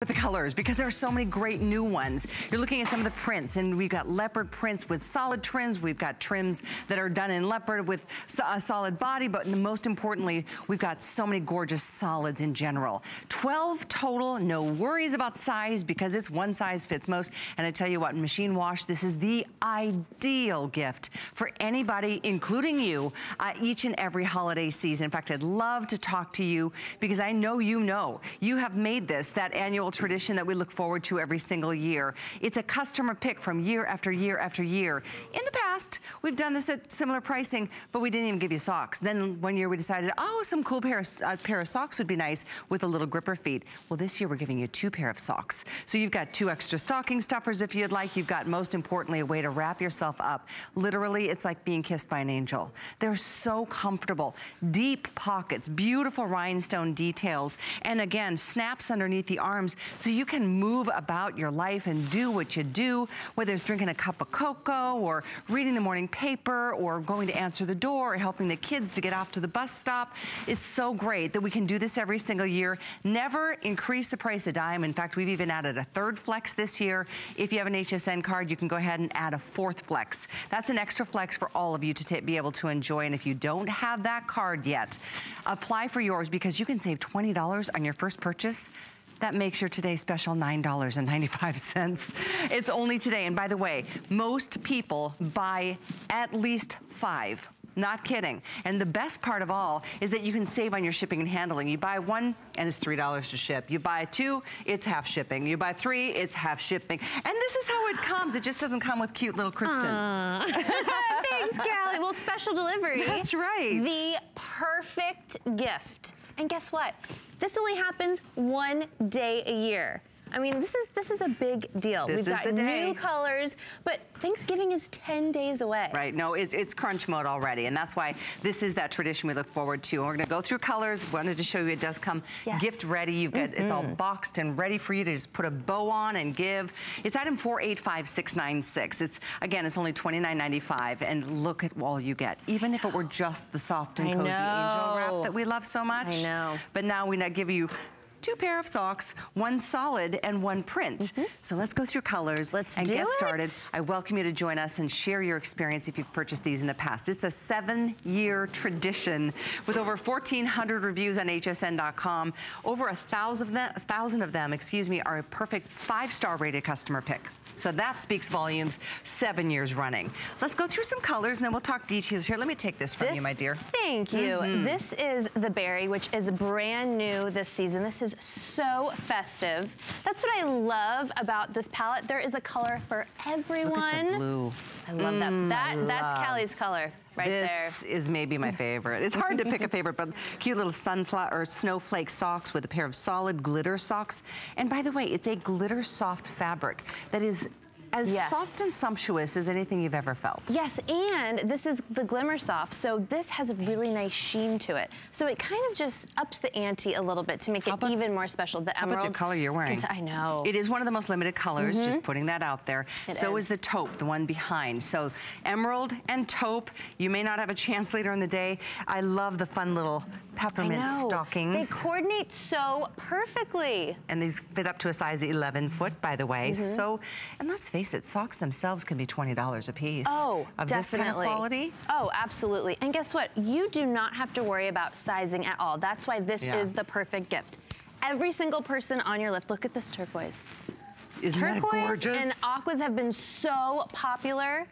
with the colors because there are so many great new ones. You're looking at some of the prints and we've got leopard prints with solid trims. We've got trims that are done in leopard with a solid body, but most importantly, we've got so many gorgeous solids in general. 12 total, no worries about size because it's one size fits most. And I tell you what, machine wash, this is the ideal gift for anybody, including you, uh, each and every holiday season. In fact, I'd love to talk to you because I know you know. You have made this that annual tradition that we look forward to every single year. It's a customer pick from year after year after year. In the past, we've done this at similar pricing, but we didn't even give you socks. Then one year we decided, oh, some cool pair of, uh, pair of socks would be nice with a little gripper feet. Well, this year we're giving you two pair of socks. So you've got two extra stocking stuffers if you'd like. You've got, most importantly, a way to wrap yourself up. Literally, it's like being kissed by an angel. They're so comfortable. Deep pockets, beautiful rhinestone details, and again, snaps underneath the arms so you can move about your life and do what you do, whether it's drinking a cup of cocoa or reading the morning paper or going to answer the door or helping the kids to get off to the bus stop. It's so great that we can do this every single year. Never increase the price a dime. In fact, we've even added a third flex this year. If you have an HSN card, you can go ahead and add a fourth flex. That's an extra flex for all of you to be able to enjoy. And if you don't have that card yet, apply for yours because you can save $20 on your first purchase. That makes your today special $9.95. It's only today. And by the way, most people buy at least five. Not kidding. And the best part of all is that you can save on your shipping and handling. You buy one and it's $3 to ship. You buy two, it's half shipping. You buy three, it's half shipping. And this is how it comes. It just doesn't come with cute little Kristen. Thanks, Callie. Well, special delivery. That's right. The perfect gift. And guess what? This only happens one day a year. I mean, this is this is a big deal. This We've got new colors, but Thanksgiving is 10 days away. Right, no, it, it's crunch mode already, and that's why this is that tradition we look forward to. And we're gonna go through colors. Wanted to show you it does come yes. gift ready. You've got, mm -hmm. it's all boxed and ready for you to just put a bow on and give. It's item 485696. It's, again, it's only $29.95, and look at all you get. Even if it were just the soft and cozy angel wrap that we love so much. I know. But now we give you two pair of socks, one solid and one print. Mm -hmm. So let's go through colors let's and get it. started. I welcome you to join us and share your experience if you've purchased these in the past. It's a seven year tradition with over 1,400 reviews on hsn.com. Over a thousand of them, a thousand of them, excuse me, are a perfect five star rated customer pick. So that speaks volumes seven years running. Let's go through some colors and then we'll talk details here. Let me take this from this, you, my dear. Thank you. Mm -hmm. This is the berry, which is brand new this season. This is so festive. That's what I love about this palette. There is a color for everyone. Look at the blue. I love mm, that. That That's Callie's color right this there. This is maybe my favorite. It's hard to pick a favorite, but cute little sunflower or snowflake socks with a pair of solid glitter socks. And by the way, it's a glitter soft fabric that is as yes. soft and sumptuous as anything you've ever felt. Yes, and this is the Glimmer Soft, so this has a really nice sheen to it. So it kind of just ups the ante a little bit to make it about, even more special. The emerald. How about the color you're wearing? I know. It is one of the most limited colors, mm -hmm. just putting that out there. It so is. is the taupe, the one behind. So emerald and taupe, you may not have a chance later in the day. I love the fun little peppermint stockings. They coordinate so perfectly. And these fit up to a size 11 foot, by the way. Mm -hmm. So, and let's face it, socks themselves can be $20 a piece. Oh, of definitely. this kind of quality. Oh, absolutely. And guess what? You do not have to worry about sizing at all. That's why this yeah. is the perfect gift. Every single person on your lift, look at this turquoise. Isn't turquoise and aquas have been so popular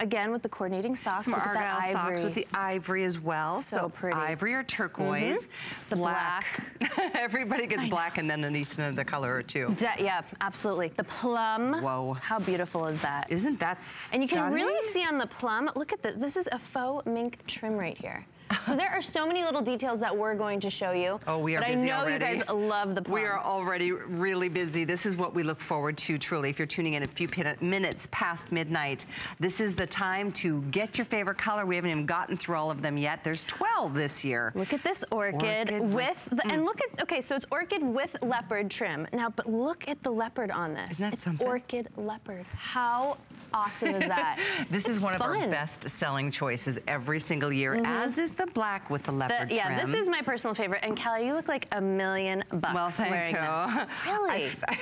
again with the coordinating socks. Some Argyle socks with the ivory as well. So, so pretty. Ivory or turquoise. Mm -hmm. The black. black. Everybody gets black and then an each another color or two. De yeah, absolutely. The plum. Whoa. How beautiful is that? Isn't that stunning? And you can really see on the plum, look at this. This is a faux mink trim right here so there are so many little details that we're going to show you. Oh, we are but busy I know already. you guys love the plum. We are already really busy. This is what we look forward to, truly. If you're tuning in a few minutes past midnight, this is the time to get your favorite color. We haven't even gotten through all of them yet. There's 12 this year. Look at this orchid, orchid with, the, mm. and look at, okay, so it's orchid with leopard trim. Now, but look at the leopard on this. Isn't that it's something? orchid leopard. How awesome is that? this it's is one fun. of our best selling choices every single year, mm -hmm. as is the black with the leopard the, Yeah, trim. this is my personal favorite. And Callie, you look like a million bucks well, thank wearing you. them. Really? I,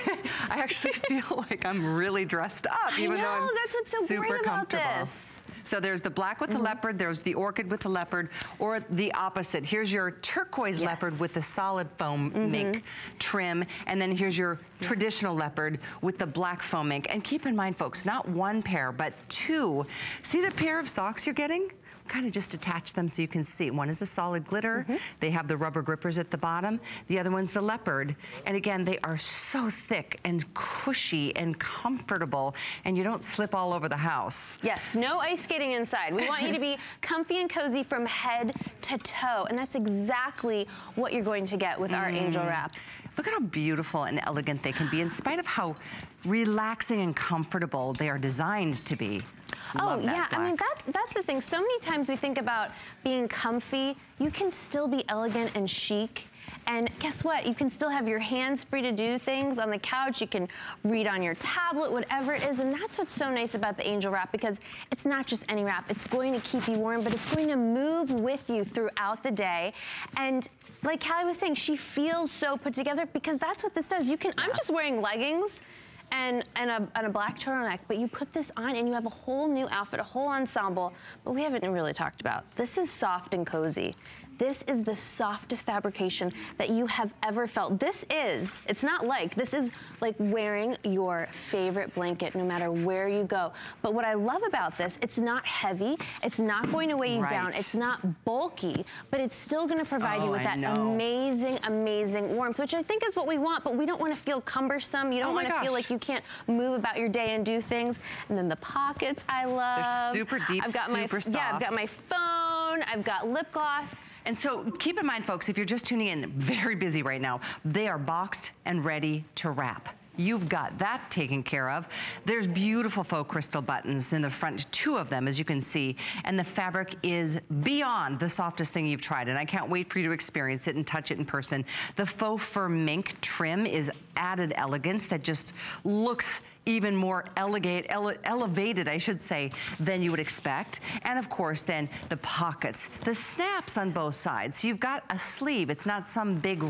I actually feel like I'm really dressed up, I even know, though I'm that's what's so super great about comfortable. this. So there's the black with mm -hmm. the leopard, there's the orchid with the leopard, or the opposite. Here's your turquoise yes. leopard with the solid foam mm -hmm. mink trim, and then here's your yeah. traditional leopard with the black faux mink. And keep in mind, folks, not one pair, but two. See the pair of socks you're getting? Kind of just attach them so you can see. One is a solid glitter. Mm -hmm. They have the rubber grippers at the bottom. The other one's the leopard. And again, they are so thick and cushy and comfortable and you don't slip all over the house. Yes, no ice skating inside. We want you to be comfy and cozy from head to toe. And that's exactly what you're going to get with mm. our angel wrap. Look at how beautiful and elegant they can be in spite of how relaxing and comfortable they are designed to be. Oh yeah. I mean that that's the thing. So many times we think about being comfy. You can still be elegant and chic and guess what? You can still have your hands free to do things on the couch. You can read on your tablet, whatever it is. And that's what's so nice about the Angel Wrap because it's not just any wrap. It's going to keep you warm, but it's going to move with you throughout the day. And like Callie was saying, she feels so put together because that's what this does. You can, yeah. I'm just wearing leggings and, and, a, and a black turtleneck, but you put this on and you have a whole new outfit, a whole ensemble, but we haven't really talked about. This is soft and cozy. This is the softest fabrication that you have ever felt. This is, it's not like, this is like wearing your favorite blanket no matter where you go. But what I love about this, it's not heavy, it's not going to weigh you right. down, it's not bulky, but it's still gonna provide oh, you with I that know. amazing, amazing warmth, which I think is what we want, but we don't wanna feel cumbersome. You don't oh wanna feel like you can't move about your day and do things. And then the pockets I love. They're super deep, I've got super my, soft. Yeah, I've got my phone, I've got lip gloss. And so keep in mind, folks, if you're just tuning in, very busy right now, they are boxed and ready to wrap. You've got that taken care of. There's beautiful faux crystal buttons in the front, two of them, as you can see. And the fabric is beyond the softest thing you've tried. And I can't wait for you to experience it and touch it in person. The faux fur mink trim is added elegance that just looks even more elegate, ele elevated, I should say, than you would expect. And of course, then the pockets, the snaps on both sides. So you've got a sleeve. It's not some big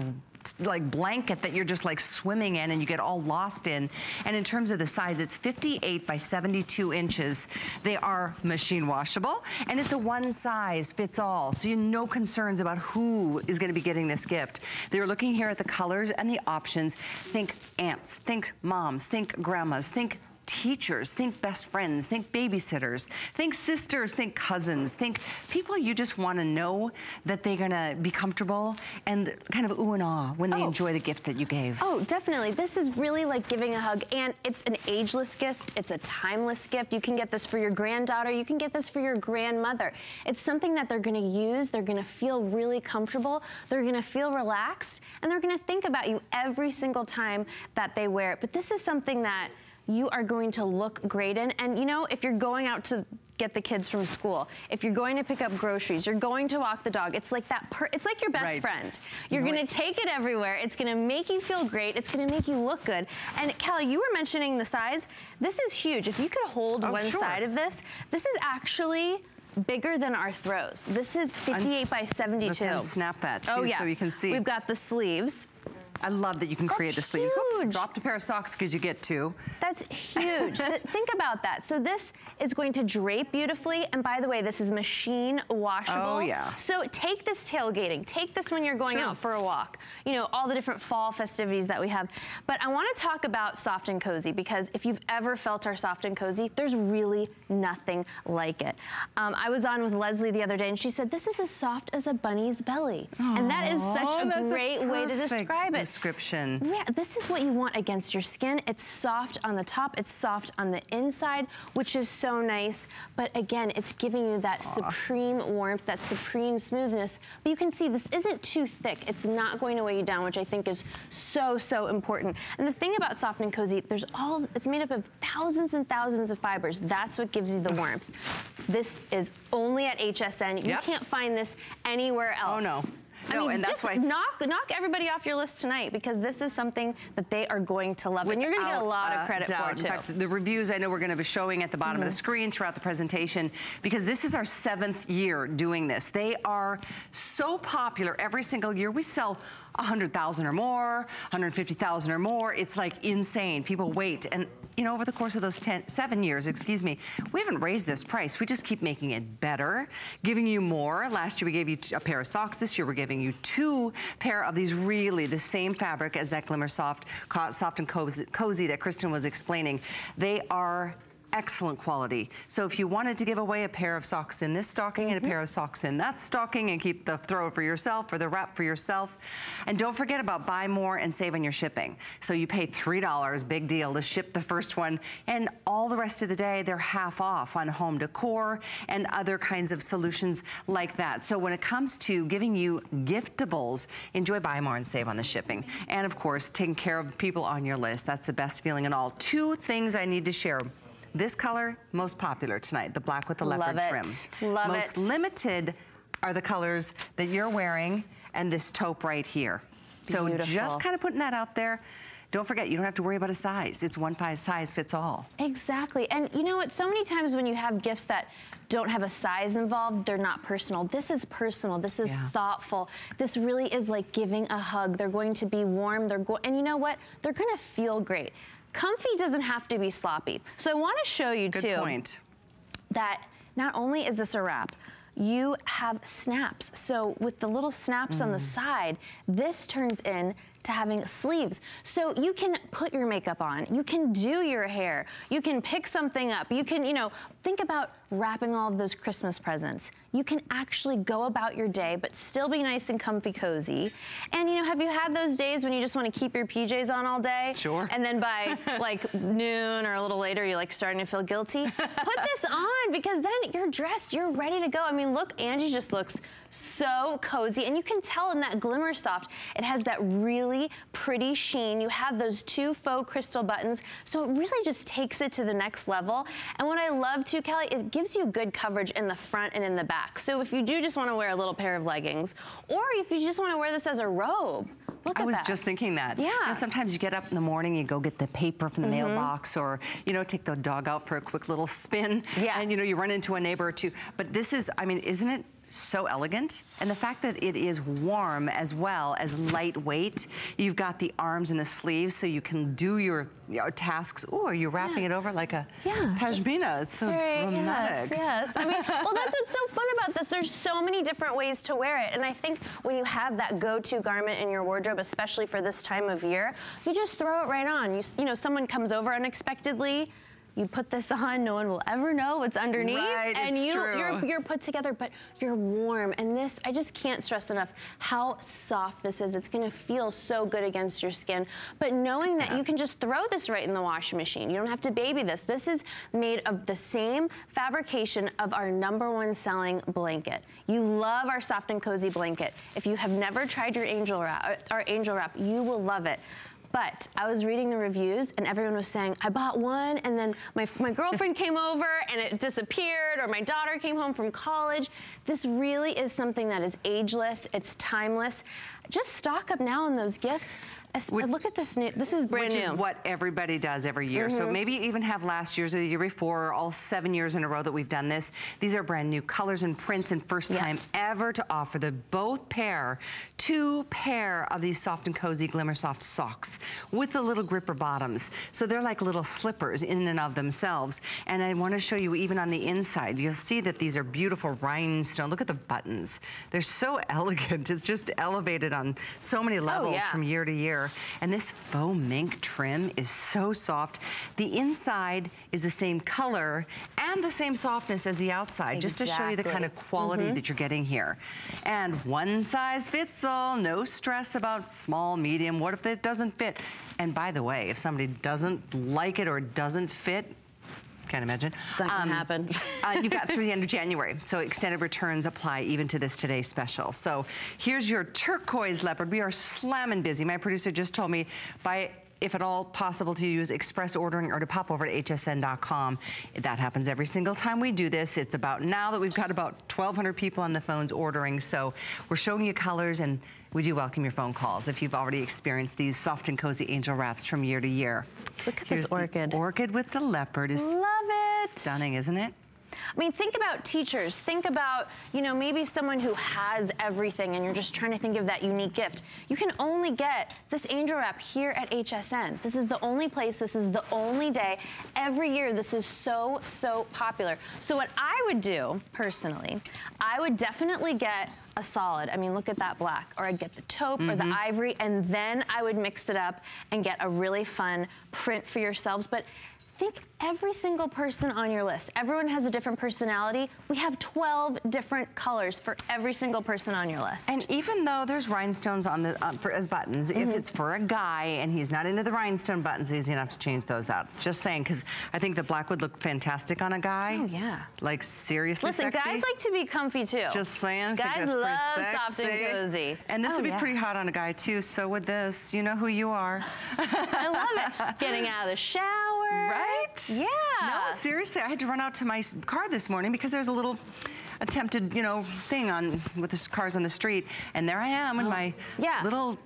like blanket that you're just like swimming in and you get all lost in. And in terms of the size, it's 58 by 72 inches. They are machine washable and it's a one size fits all. So you have no concerns about who is gonna be getting this gift. They're looking here at the colors and the options. Think aunts, think moms, think grandmas, think teachers, think best friends, think babysitters, think sisters, think cousins, think people you just want to know that they're going to be comfortable and kind of ooh and ah when they oh. enjoy the gift that you gave. Oh, definitely. This is really like giving a hug and it's an ageless gift. It's a timeless gift. You can get this for your granddaughter. You can get this for your grandmother. It's something that they're going to use. They're going to feel really comfortable. They're going to feel relaxed and they're going to think about you every single time that they wear it. But this is something that you are going to look great in. And you know, if you're going out to get the kids from school, if you're going to pick up groceries, you're going to walk the dog, it's like that, it's like your best right. friend. You're right. gonna take it everywhere. It's gonna make you feel great. It's gonna make you look good. And Callie, you were mentioning the size. This is huge. If you could hold oh, one sure. side of this, this is actually bigger than our throws. This is 58 Uns by 72. Let's snap that oh, too, oh, yeah. so you can see. We've got the sleeves. I love that you can That's create the sleeves. Oops, dropped a pair of socks because you get two. That's huge. Think about that. So this is going to drape beautifully. And by the way, this is machine washable. Oh, yeah. So take this tailgating. Take this when you're going True. out for a walk. You know, all the different fall festivities that we have. But I want to talk about soft and cozy because if you've ever felt our soft and cozy, there's really nothing like it. Um, I was on with Leslie the other day and she said, this is as soft as a bunny's belly. Aww, and that is such a great a way to describe it description. Yeah, this is what you want against your skin. It's soft on the top, it's soft on the inside, which is so nice. But again, it's giving you that Aww. supreme warmth, that supreme smoothness. But you can see this isn't too thick. It's not going to weigh you down, which I think is so, so important. And the thing about Soft and Cozy, there's all, it's made up of thousands and thousands of fibers. That's what gives you the warmth. This is only at HSN. You yep. can't find this anywhere else. Oh, no. No, I mean, and that's why knock knock everybody off your list tonight because this is something that they are going to love, and you're going to get a lot of credit doubt. for too. In fact, the reviews I know we're going to be showing at the bottom mm -hmm. of the mm-hmm. screen throughout the presentation because this is our seventh year doing this. They are so popular every single year. We sell 100,000 or more, 150,000 or more. It's like insane. People wait. And you know, over the course of those ten, seven years, excuse me, we haven't raised this price. We just keep making it better, giving you more. Last year we gave you a pair of socks. This year we're giving you two pair of these really the same fabric as that Glimmer Soft, soft and cozy, cozy that Kristen was explaining. They are excellent quality. So if you wanted to give away a pair of socks in this stocking mm -hmm. and a pair of mm-hmm. socks in that stocking and keep the throw for yourself or the wrap for yourself. And don't forget about buy more and save on your shipping. So you pay $3, big deal, to ship the first one. And all the rest of the day, they're half off on home decor and other kinds of solutions like that. So when it comes to giving you giftables, enjoy buy more and save on the shipping. And of course, taking care of people on your list. That's the best feeling in all. Two things I need to share. This color, most popular tonight, the black with the leopard Love trim. Love most it. limited are the colors that you're wearing and this taupe right here. So just kind of putting that out there. Don't forget, you don't have to worry about a size. It's one size fits all. Exactly. And you know what? So many times when you have gifts that don't have a size involved, they're not personal. This is personal. This is yeah. thoughtful. This really is like giving a hug. They're going to be warm. They're go and you know what? They're going to feel great. Comfy doesn't have to be sloppy. So I wanna show you Good too. point. That not only is this a wrap, you have snaps. So with the little snaps mm. on the mm. side, this turns in to having sleeves. So you can put your makeup on, you can do your hair, you can pick something up, you can, you know, think about wrapping all of those Christmas presents. You can actually go about your day, but still be nice and comfy cozy. And you know, have you had those days when you just want to keep your PJs on all day? Sure. And then by like noon or a little later, you're like starting to feel guilty? Put this on because then you're dressed, you're ready to go. I mean, look, Angie just looks so cozy. And you can tell in that Glimmer Soft, it has that really pretty sheen. You have those two faux crystal buttons. So it really just takes it to the next level. And what I love too, Callie, it gives you good coverage in the front and in the back. So if you do just want to wear a little pair of leggings, or if you just want to wear this as a robe, Look I was that. just thinking that. Yeah. You know, sometimes you get up in the morning, you go get the paper from the mm -hmm. mailbox or, you know, take the dog out for a quick little spin. Yeah. And, you know, you run into a neighbor or two. But this is, I mean, isn't it so elegant. And the fact that it is warm as well as lightweight. You've got the arms and the sleeves so you can do your, your tasks. Oh, are you wrapping yeah. it over like a yeah, pashmina? It's so very, dramatic. Yes, yes. I mean, well, that's what's so fun about this. There's so many different ways to wear it. And I think when you have that go-to garment in your wardrobe, especially for this time of year, you just throw it right on. You, you know, someone comes over unexpectedly, you put this on, no one will ever know what's underneath. Right, and you, true. You're, you're put together, but you're warm. And this, I just can't stress enough how soft this is. It's gonna feel so good against your skin. But knowing that yeah. you can just throw this right in the washing machine. You don't have to baby this. This is made of the same fabrication of our number one selling blanket. You love our soft and cozy blanket. If you have never tried your angel wrap, uh, our angel wrap, you will love it. But I was reading the reviews and everyone was saying, I bought one and then my, my girlfriend came over and it disappeared or my daughter came home from college. This really is something that is ageless, it's timeless. Just stock up now on those gifts look at this new, this is brand which new. Which is what everybody does every year. Mm -hmm. So maybe you even have last year's or the year before, or all seven years in a row that we've done this. These are brand new colors and prints and first yeah. time ever to offer the both pair, two pair of these soft and cozy Glimmer Soft socks with the little gripper bottoms. So they're like little slippers in and of themselves. And I wanna show you even on the inside, you'll see that these are beautiful rhinestone. Look at the buttons. They're so elegant. It's just elevated on so many oh, levels oh, yeah. from year to year. And this faux mink trim is so soft. The inside is the same color and the same softness as the outside, exactly. just to show you the kind of quality mm -hmm. that you're getting here. And one size fits all, no stress about small, medium, what if it doesn't fit? And by the way, if somebody doesn't like it or doesn't fit, can't imagine. It's not um, happen. uh, you've got through the end of January. So extended returns apply even to this today special. So here's your turquoise leopard. We are slamming busy. My producer just told me by if at all possible, to use express ordering or to pop over to hsn.com. That happens every single time we do this. It's about now that we've got about 1,200 people on the phones ordering. So we're showing you colors and we do welcome your phone calls if you've already experienced these soft and cozy angel wraps from year to year. Look at Here's this orchid. orchid with the leopard is Love it. stunning, isn't it? I mean, think about teachers. Think about, you know, maybe someone who has everything and you're just trying to think of that unique gift. You can only get this angel wrap here at HSN. This is the only place, this is the only day. Every year, this is so, so popular. So what I would do, personally, I would definitely get a solid. I mean, look at that black. Or I'd get the taupe mm -hmm. or the mm-hmm. ivory, and then I would mix it up and get a really fun print for yourselves. But think every single person on your list. Everyone has a different personality. We have 12 different colors for every single person on your list. And even though there's rhinestones on the uh, for as buttons, mm -hmm. if mm-hmm. it's for a guy and he's not into the rhinestone buttons, he's gonna have to change those out. Just saying, because I think the black would look fantastic on a guy. Oh yeah. Like seriously Listen, sexy. guys like to be comfy too. Just saying. Guys love soft and cozy. And this oh, would be yeah. pretty hot on a guy too. So with this, you know who you are. I love it. Getting out of the shower. Right? Yeah. No, seriously, I had to run out to my car this morning because there's a little attempted, you know, thing on with the cars on the street, and there I am in oh. my yeah. little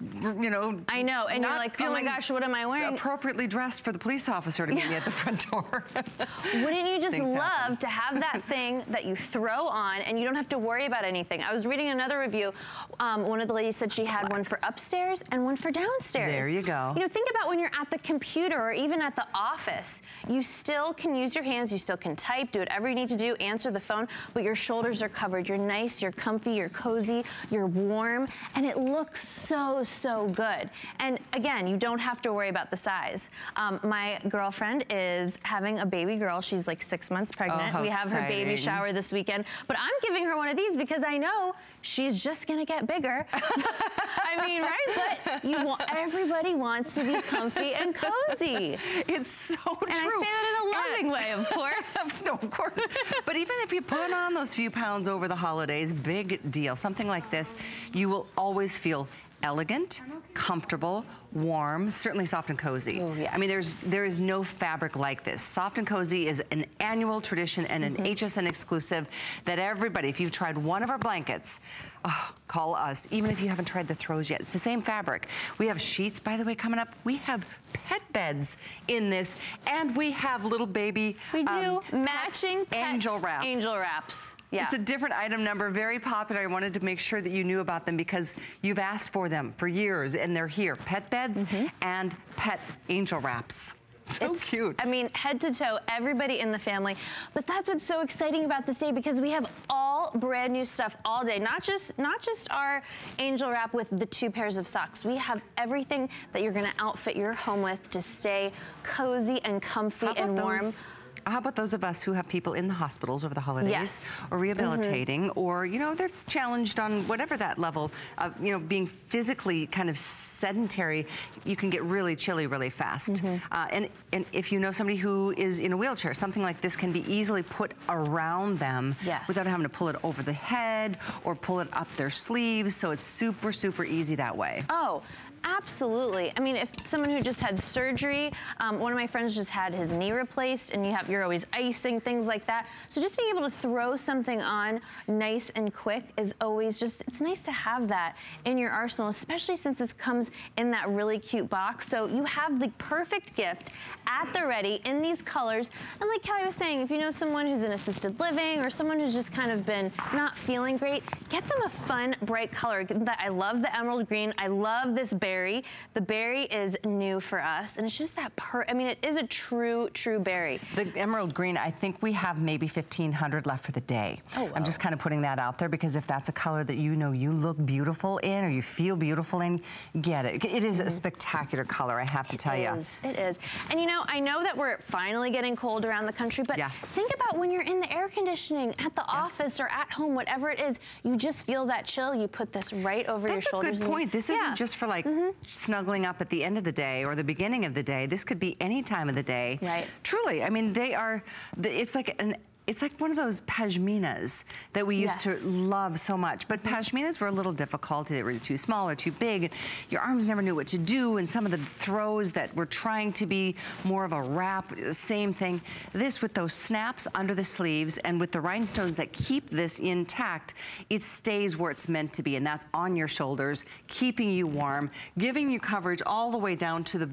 you know. I know, and you're like, oh my gosh, what am I wearing? Appropriately dressed for the police officer to meet me at the front door. Wouldn't you just Things love happen. to have that thing that you throw on and you don't have to worry about anything? I was reading another review. Um, one of the ladies said she had one for upstairs and one for downstairs. There you go. You know, think about when you're at the computer or even at the office. You still can use your hands, you still can type, do whatever you need to do, answer the phone, but your shoulders are covered. You're nice, you're comfy, you're cozy, you're warm, and it looks so, so good. And again, you don't have to worry about the size. Um, my girlfriend is having a baby girl. She's like six months pregnant. Oh, we have exciting. her baby shower this weekend. But I'm giving her one of these because I know she's just gonna get bigger. I mean, right? But you want, everybody wants to be comfy and cozy. It's so and true. And I say that in a loving and, way, of course. no, of course. but even if you put on those few pounds over the holidays, big deal. Something like this, you will always feel elegant, comfortable, warm, certainly soft and cozy. Ooh, yes. I mean, there's there is no fabric like this. Soft and cozy is an annual tradition and an mm -hmm. HSN exclusive that everybody, if you've tried one of our blankets, oh, call us, even if you haven't tried the throws yet. It's the same fabric. We have sheets, by the way, coming up. We have pet beds in this, and we have little baby We do um, matching angel wraps. Angel wraps. Yeah. It's a different item number, very popular. I wanted to make sure that you knew about them because you've asked for them for years, and they're here. Pet beds mm -hmm. and pet angel wraps. So it's, cute. I mean, head to toe, everybody in the family. But that's what's so exciting about this day because we have all brand new stuff all day. Not just not just our angel wrap with the two pairs of socks. We have everything that you're gonna outfit your home with to stay cozy and comfy and warm. Those? How about those of us who have people in the hospitals over the holidays yes. or rehabilitating mm -hmm. or you know they're challenged on whatever that level of you know being physically kind of sedentary you can get really chilly really fast mm -hmm. uh, and and if you know somebody who is in a wheelchair something like this can be easily put around them yes. without having to pull it over the head or pull it up their sleeves so it's super super easy that way oh Absolutely. I mean, if someone who just had surgery, um, one of my friends just had his knee replaced and you have, you're always icing, things like that. So just being able to throw something on nice and quick is always just, it's nice to have that in your arsenal, especially since this comes in that really cute box. So you have the perfect gift at the ready in these colors. And like Callie was saying, if you know someone who's in assisted living or someone who's just kind of been not feeling great, get them a fun, bright color. I love the emerald green. I love this berry berry. The berry is new for us, and it's just that per, I mean, it is a true, true berry. The emerald green, I think we have maybe 1,500 left for the day. Oh, wow. I'm just kind of putting that out there because if that's a color that you know you look beautiful in or you feel beautiful in, get it. It is mm -hmm. a mm-hmm. spectacular color, I have to tell it you. Is. It is. And you know, I know that we're finally getting cold around the country, but yes. think about when you're in the air conditioning at the yeah. office or at home, whatever it is, you just feel that chill. You put this right over that's your shoulders. That's a good point. This isn't just for like mm -hmm. Mm-hmm. snuggling up at the end of the day or the beginning of the day. This could be any time of the day. Right. Truly, I mean, they are, it's like an it's like one of those pashminas that we used yes. to love so much. But mm-hmm. pashminas were a little difficult. They were too small or too big. Your arms never knew what to do. And some of the throws that were trying to be more of a wrap, same thing. This with those snaps under the sleeves and with the rhinestones that keep this intact, it stays where it's meant to be. And that's on your shoulders, keeping you warm, giving you coverage all the way down to the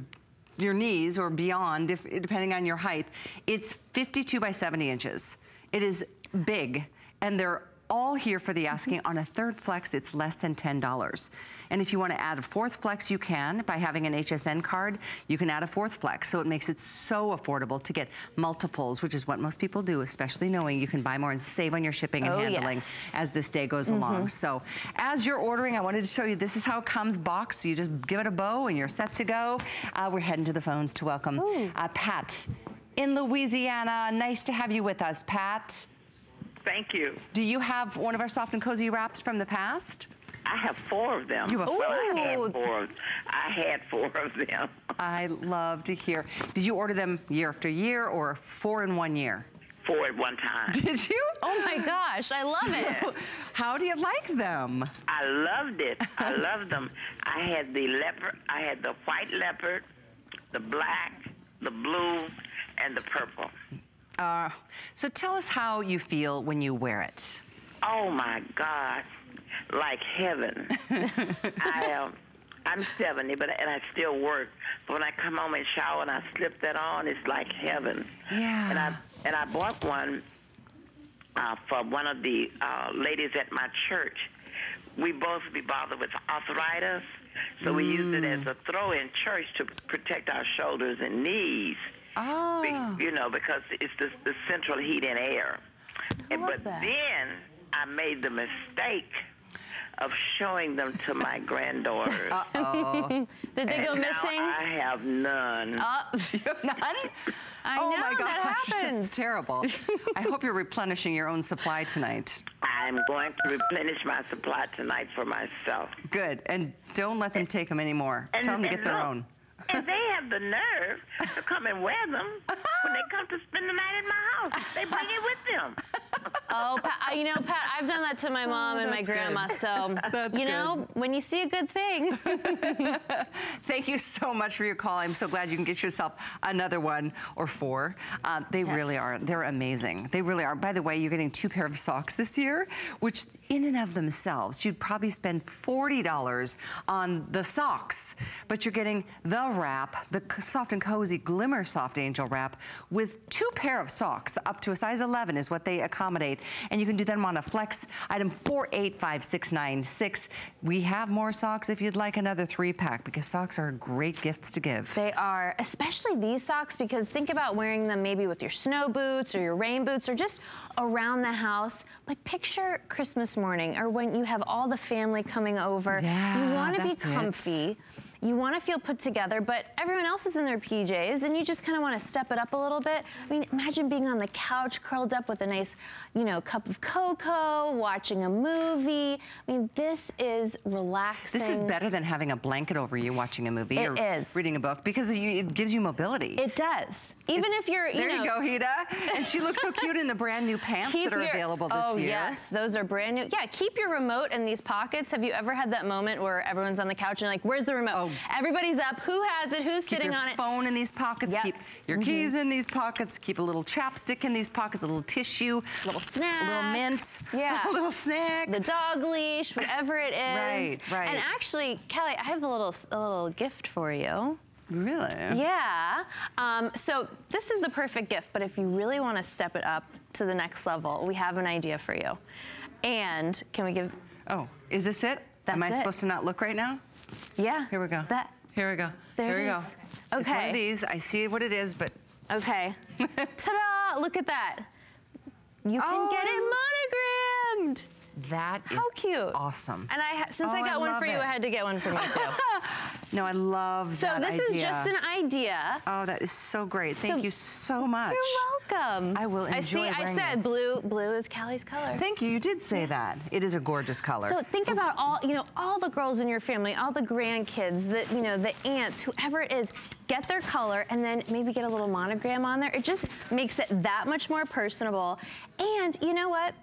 your knees or beyond, if, depending on your height. It's 52 by 70 inches. It is big, and they're all here for the asking. On a third flex, it's less than $10. And if you want to add a fourth flex, you can. By having an HSN card, you can add a fourth flex. So it makes it so affordable to get multiples, which is what most people do, especially knowing you can buy more and save on your shipping and oh, handling yes. as this day goes mm -hmm. along. So as you're ordering, I wanted to show you, this is how it comes boxed. So you just give it a bow and you're set to go. Uh, we're heading to the phones to welcome uh, Pat in Louisiana. Nice to have you with us, Pat. Thank you. Do you have one of our soft and cozy wraps from the past? I have four of them. You have well, I had four. I had four of them. I love to hear. Did you order them year after year or four in one year? Four at one time. Did you? Oh my gosh, I love it. How do you like them? I loved it. I loved them. I had the leopard, I had the white leopard, the black, the blue, and the purple. Uh, so tell us how you feel when you wear it. Oh my God, like heaven. I am. Um, I'm 70, but and I still work. But when I come home and shower and I slip that on, it's like heaven. Yeah. And I and I bought one uh, for one of the uh, ladies at my church. We both be bothered with arthritis, so mm. we use it as a throw in church to protect our shoulders and knees. Oh. Be, you know, because it's the, the central heat and air. And, but that. then I made the mistake of showing them to my granddaughters. Uh-oh. Did they and go missing? I have none. Uh, you have none? I oh know, my gosh, that happens. That's terrible. I hope you're replenishing your own supply tonight. I'm going to replenish my supply tonight for myself. Good, and don't let them take them anymore. And, Tell them to get look, their own and they have the nerve to come and wear them when they come to spend the night in my house. They bring it with them. oh, Pat, you know, Pat, I've done that to my mom oh, and my grandma. Good. So, that's you know, good. when you see a good thing. Thank you so much for your call. I'm so glad you can get yourself another one or four. Uh, they yes. really are. They're amazing. They really are. By the way, you're getting two pair of socks this year, which in and of themselves, you'd probably spend $40 on the socks, but you're getting the wrap, the soft and cozy Glimmer Soft Angel wrap with two pair of socks up to a size 11 is what they accommodate. And you can do them on a flex item 485696. We have more socks if you'd like another three pack because socks are great gifts to give. They are, especially these socks because think about wearing them maybe with your snow boots or your rain boots or just around the house. But picture Christmas morning or when you have all the family coming over. Yeah, you want to be comfy. It. You want to feel put together, but everyone else is in their PJs and you just kind of want to step it up a little bit. I mean, imagine being on the couch curled up with a nice, you know, cup of cocoa, watching a movie. I mean, this is relaxing. This is better than having a blanket over you watching a movie it or is. reading a book because it gives you mobility. It does. Even it's, if you're, you there know. There you go, Hida. And she looks so cute in the brand new pants that are your, available this oh, year. Oh, yes. Those are brand new. Yeah, keep your remote in these pockets. Have you ever had that moment where everyone's on the couch and like, where's the remote? Oh. Everybody's up. Who has it? Who's keep sitting on it? phone in these pockets. Yep. Keep your keys mm -hmm. in these pockets. Keep a little chapstick in these pockets, a little tissue. A little snack. A little mint. Yeah. a little snack. The dog leash, whatever it is. Right, right. And actually, Callie, I have a little, a little gift for you. Really? Yeah. Um, so this is the perfect gift, but if you really want to step it up to the next level, we have an idea for you. And can we give... Oh, is this it? That's Am I it. supposed to not look right now? Yeah. Here we go. That. Here we go. There Here we go. Okay. It's one of these. I see what it is, but. Okay. Ta-da! Look at that. You can oh. get it oh. monogrammed. That is How cute. awesome. And I, since oh, I got I one for it. you, I had to get one for me too. no, I love so that this idea. is just an idea. Oh, that is so great. Thank so you so much. You're welcome. I will enjoy I see. I said this. blue. Blue is Callie's color. Thank you. You did say yes. that. It is a gorgeous color. So think oh. about all you know, all the girls in your family, all the grandkids, the you know, the aunts, whoever it is get their color, and then maybe get a little monogram on there. It just makes it that much more personable. And you know what?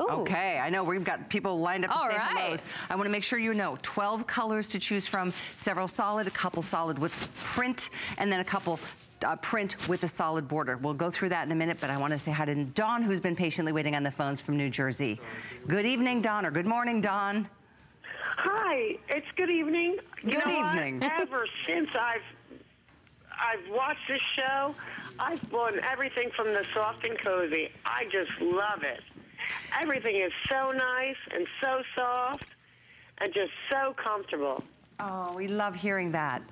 Ooh. Okay, I know we've got people lined up to All say right. hellos. I want to make sure you know 12 colors to choose from, several solid, a couple solid with print, and then a couple uh, print with a solid border. We'll go through that in a minute, but I want to say hi to Don, who's been patiently waiting on the phones from New Jersey. Good evening, Don, or good morning, Don. Hi, it's good evening. You Good know what? evening. Ever since I've I've watched this show, I've bought everything from the soft and cozy. I just love it. Everything is so nice and so soft and just so comfortable. Oh, we love hearing that.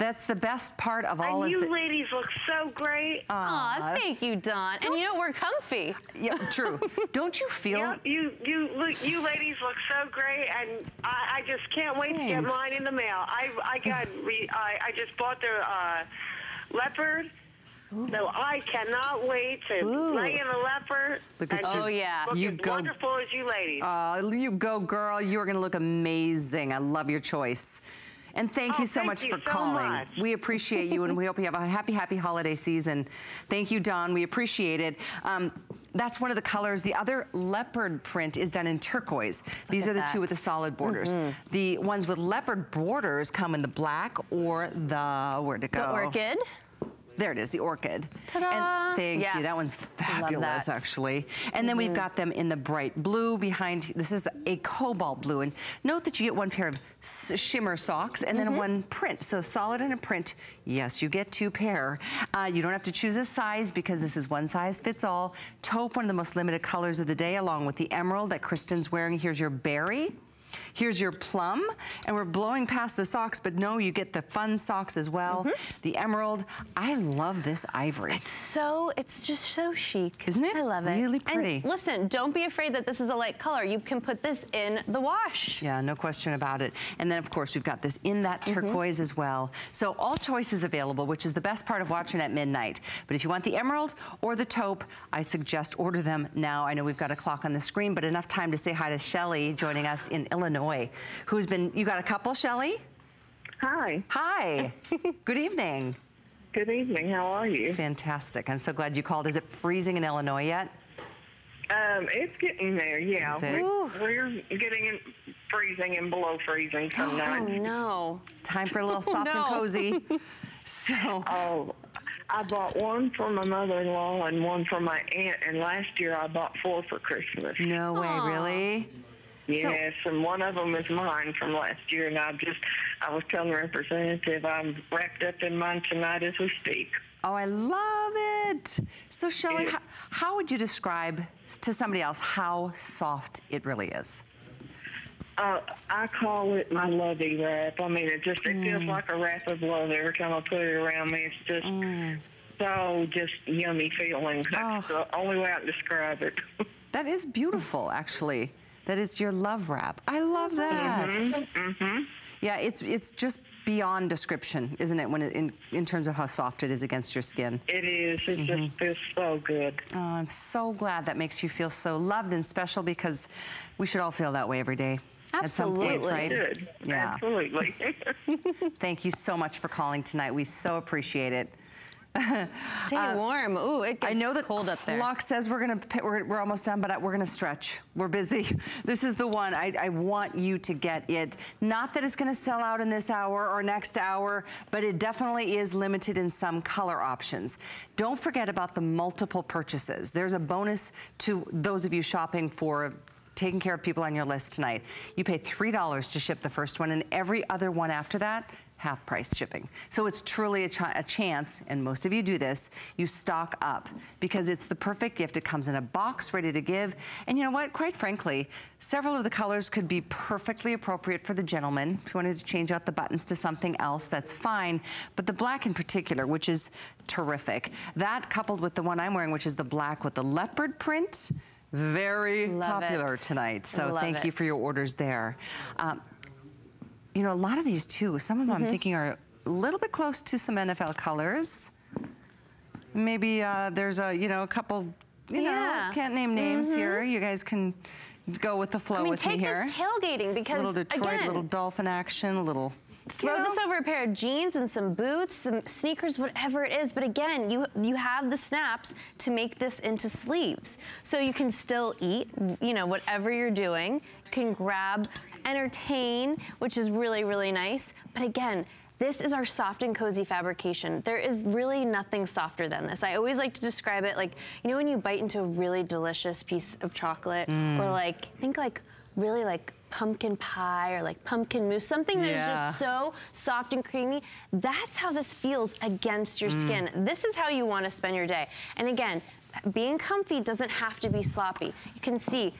That's the best part of all and you that, ladies look so great. Aw, thank you, Dawn. And you know, we're comfy. yeah, true. Don't you feel Yeah, you you look you ladies look so great, and I, I just can't wait to get mine in the mail. I I got re, I I just bought the uh, leopard, so I cannot wait to Ooh. lay in a leopard. Look at and you. Oh, yeah. look You as go- wonderful as you ladies. Uh, you go, girl. You are going to look amazing. I love your choice. And thank Oh, you so thank much you for so calling. much. We appreciate you, and we hope you have a happy, happy holiday season. Thank you, Dawn. We appreciate it. Um, that's one of the colors. The other leopard print is done in turquoise. These are the two with the solid borders. The ones with leopard borders come in the black or the, where'd it go? The orchid. There it is, the orchid. Ta-da! And thank Yeah. you. That one's fabulous, that. actually. And then we've got them in the bright blue behind. This is a cobalt blue. And note that you get one pair of shimmer socks and then one print. So solid and a print. Yes, you get two pair. Uh, you don't have to choose a size because this is one size fits all. Taupe, one of the most limited colors of the day, along with the emerald that Kristen's wearing. Here's your berry. Here's your plum, and we're blowing past the socks, but no, you get the fun socks as well. Mm-hmm. The emerald. I love this ivory. It's so, it's just so chic. Isn't it? I love it. Really pretty. And listen, don't be afraid that this is a light color. You can put this in the wash. Yeah, no question about it. And then, of course, we've got this in that mm-hmm. turquoise as well. So all choices available, which is the best part of watching at midnight. But if you want the emerald or the taupe, I suggest order them now. I know we've got a clock on the screen, but enough time to say hi to Shelly joining us in Illinois, who's been, you got a couple, Shelly? Hi, Hi. Good evening. good evening. How are you? Fantastic. I'm so glad you called. Is it freezing in Illinois yet? Um, it's getting there. Yeah, Is it? Ooh. we're getting in freezing and below freezing some Oh, no. Time for a little soft No. and cozy. So, Oh, I bought one for my mother-in-law and one for my aunt, and last year I bought four for Christmas. no way, Aw. really? So- Yes, and one of them is mine from last year, and I just, I was telling the representative I'm wrapped up in mine tonight as we speak. Oh, I love it. So, Shelly, Yeah. how, how would you describe to somebody else how soft it really is? Uh, I call it my lovey wrap. I mean, it just it Mm. feels like a wrap of love every time I put it around me. It's just so just yummy feeling. That's Oh. the only way I can describe it. That is beautiful, actually. That is your love wrap. I love that. Mm-hmm. Yeah, it's it's just beyond description, isn't it? When it, in in terms of how soft it is against your skin. it is. It Mm-hmm. just feels so good. Oh, I'm so glad that makes you feel so loved and special because we should all feel that way every day. At some point, Absolutely. right? Good. Yeah. Absolutely. Thank you so much for calling tonight. We so appreciate it. Stay warm. Ooh, it gets Uh, I know the cold up there. clock says we're gonna we're, we're almost done, but I- we're gonna stretch. We're busy. This is the one I, I want you to get it. Not that it's gonna sell out in this hour or next hour, but it definitely is limited in some color options. Don't forget about the multiple purchases. There's a bonus to those of you shopping for taking care of people on your list tonight. You pay $3 to ship the first one and every other one after that half price shipping. So it's truly a, ch a chance, and most of you do this, you stock up because it's the perfect gift. It comes in a box ready to give. And you know what? Quite frankly, several of the colors could be perfectly appropriate for the gentleman. If you wanted to change out the buttons to something else, that's fine. But the black in particular, which is terrific, that coupled with the one I'm wearing, which is the black with the leopard print, very Love popular it. tonight. So Love thank you for your orders there. Um, you know, a lot of these too, some of them Mm-hmm. I'm thinking are a little bit close to some NFL colors. Maybe uh, there's a, you know, a couple, you Yeah. Mm-hmm. know, can't name names here. You guys can go with the flow I mean, with me here. take this tailgating a because little Detroit, again, little dolphin action, a little throw you know? this over a pair of jeans and some boots, some sneakers, whatever it is. But again, you, you have the snaps to make this into sleeves. So you can still eat, you know, whatever you're doing. You can grab, entertain, which is really, really nice. But again, this is our soft and cozy fabrication. There is really nothing softer than this. I always like to describe it like, you know when you bite into a really delicious piece of chocolate mm. or like, think like really like pumpkin pie or like pumpkin mousse, something that's yeah. just so soft and creamy. That's how this feels against your mm. skin. This is how you want to spend your day. And again, being comfy doesn't have to be sloppy. You can see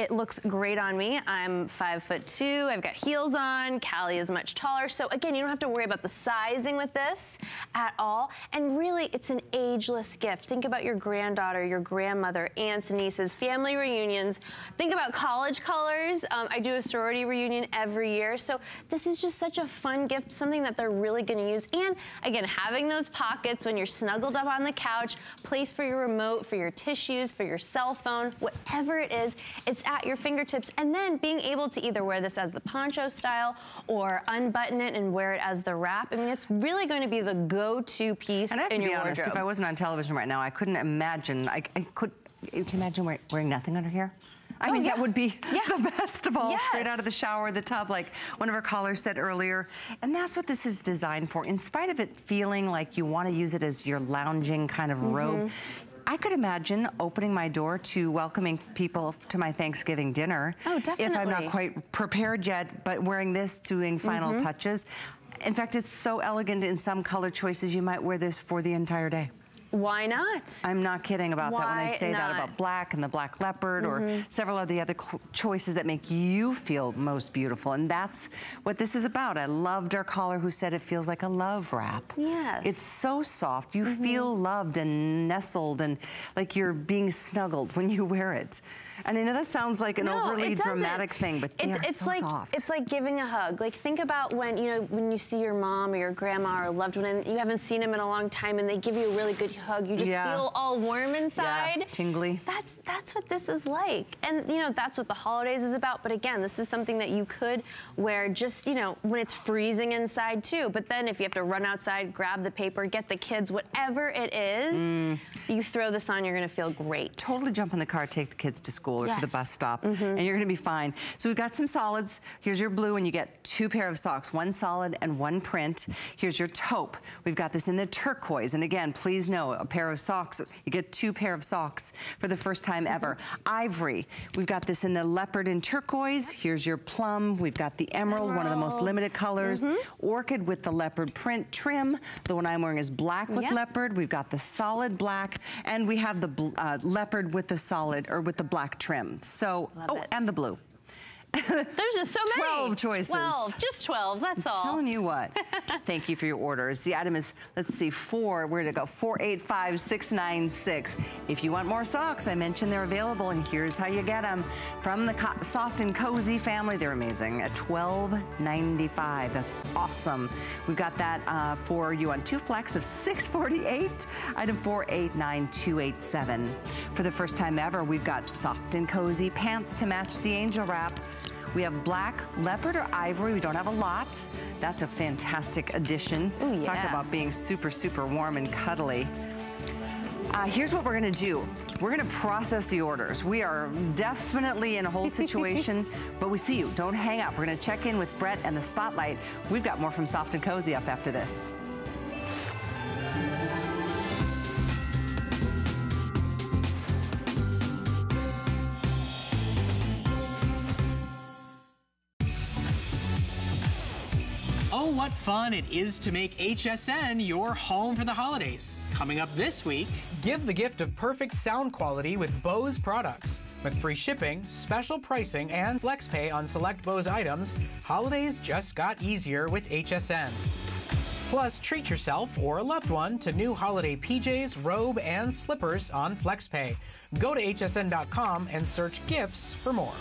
it looks great on me. I'm five foot two. I've got heels on. Callie is much taller. So again, you don't have to worry about the sizing with this at all. And really, it's an ageless gift. Think about your granddaughter, your grandmother, aunts, nieces, family reunions. Think about college colors. Um, I do a sorority reunion every year. So this is just such a fun gift, something that they're really gonna use. And again, having those pockets when you're snuggled up on the couch, place for your remote, for your tissues, for your cell phone, whatever it is, it's at your fingertips and then being able to either wear this as the poncho style or unbutton it and wear it as the wrap. I mean, it's really going to be the go-to piece and I have to be honest, wardrobe. if I wasn't on television right now, I couldn't imagine, I, I could, you can imagine wearing, wearing nothing under here? I oh, mean, yeah. that would be yeah. the best of all, yes. straight out of the shower, the tub, like one of our callers said earlier. And that's what this is designed for. In spite of it feeling like you want to use it as your lounging kind of mm -hmm. robe, I could imagine opening my door to welcoming people to my Thanksgiving dinner. Oh, definitely. If I'm not quite prepared yet, but wearing this, doing final mm -hmm. touches. In fact, it's so elegant in some color choices, you might wear this for the entire day. Why not? I'm not kidding about Why that when I say not? that about black and the black leopard mm -hmm. or mm-hmm. several of the other choices that make you feel most beautiful. And that's what this is about. I loved our caller who said it feels like a love wrap. Yes. It's so soft. You mm -hmm. feel loved and nestled and like you're being snuggled when you wear it. And I know that sounds like an no, overly dramatic thing, but it, it's so like, soft. It's like giving a hug. Like think about when, you know, when you see your mom or your grandma or a loved one and you haven't seen them in a long time and they give you a really good hug. You just yeah. feel all warm inside. Yeah, tingly. That's, that's what this is like. And, you know, that's what the holidays is about. But again, this is something that you could wear just, you know, when it's freezing inside too. But then if you have to run outside, grab the paper, get the kids, whatever it is, mm. you throw this on, you're going to feel great. Totally jump in the car, take the kids to school or yes. to the bus stop, mm -hmm. and you're gonna be fine. So we've got some solids. Here's your blue, and you get two pair of socks, one solid and one print. Here's your taupe. We've got this in the turquoise, and again, please know, a pair of socks, you get two pair of socks for the first time ever. Mm -hmm. Ivory, we've got this in the leopard and turquoise. Here's your plum. We've got the emerald, emerald. one of the most limited colors. Mm -hmm. Orchid with the leopard print trim. The one I'm wearing is black with yep. leopard. We've got the solid black, and we have the uh, leopard with the solid, or with the black trim. So, Love oh, it. and the blue. There's just so many. 12 choices. 12, just 12, that's I'm all. telling you what. Thank you for your orders. The item is, let's see, four, where to go? 485696. If you want more socks, I mentioned they're available, and here's how you get them. From the Soft and Cozy family, they're amazing, at $12.95. That's awesome. We've got that uh, for you on two flex of 648, item 489287. For the first time ever, we've got Soft and Cozy pants to match the angel wrap. We have black leopard or ivory. We don't have a lot. That's a fantastic addition. Ooh, yeah. Talk about being super, super warm and cuddly. Uh, here's what we're gonna do. We're gonna process the orders. We are definitely in a hold situation, but we see you. Don't hang up. We're gonna check in with Brett and the Spotlight. We've got more from Soft and Cozy up after this. Oh, what fun it is to make HSN your home for the holidays. Coming up this week, give the gift of perfect sound quality with Bose products. With free shipping, special pricing, and FlexPay on select Bose items, holidays just got easier with HSN. Plus, treat yourself or a loved one to new holiday PJs, robe, and slippers on FlexPay. Go to hsn.com and search gifts for more.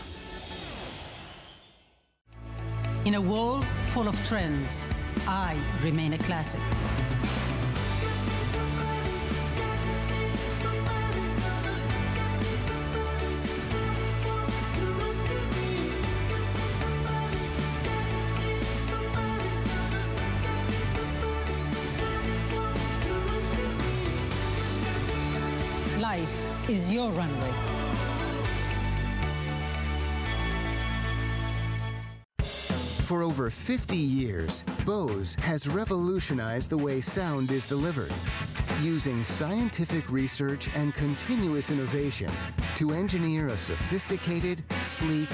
In a world full of trends, I remain a classic. Life is your runway. For over 50 years, Bose has revolutionized the way sound is delivered, using scientific research and continuous innovation to engineer a sophisticated, sleek,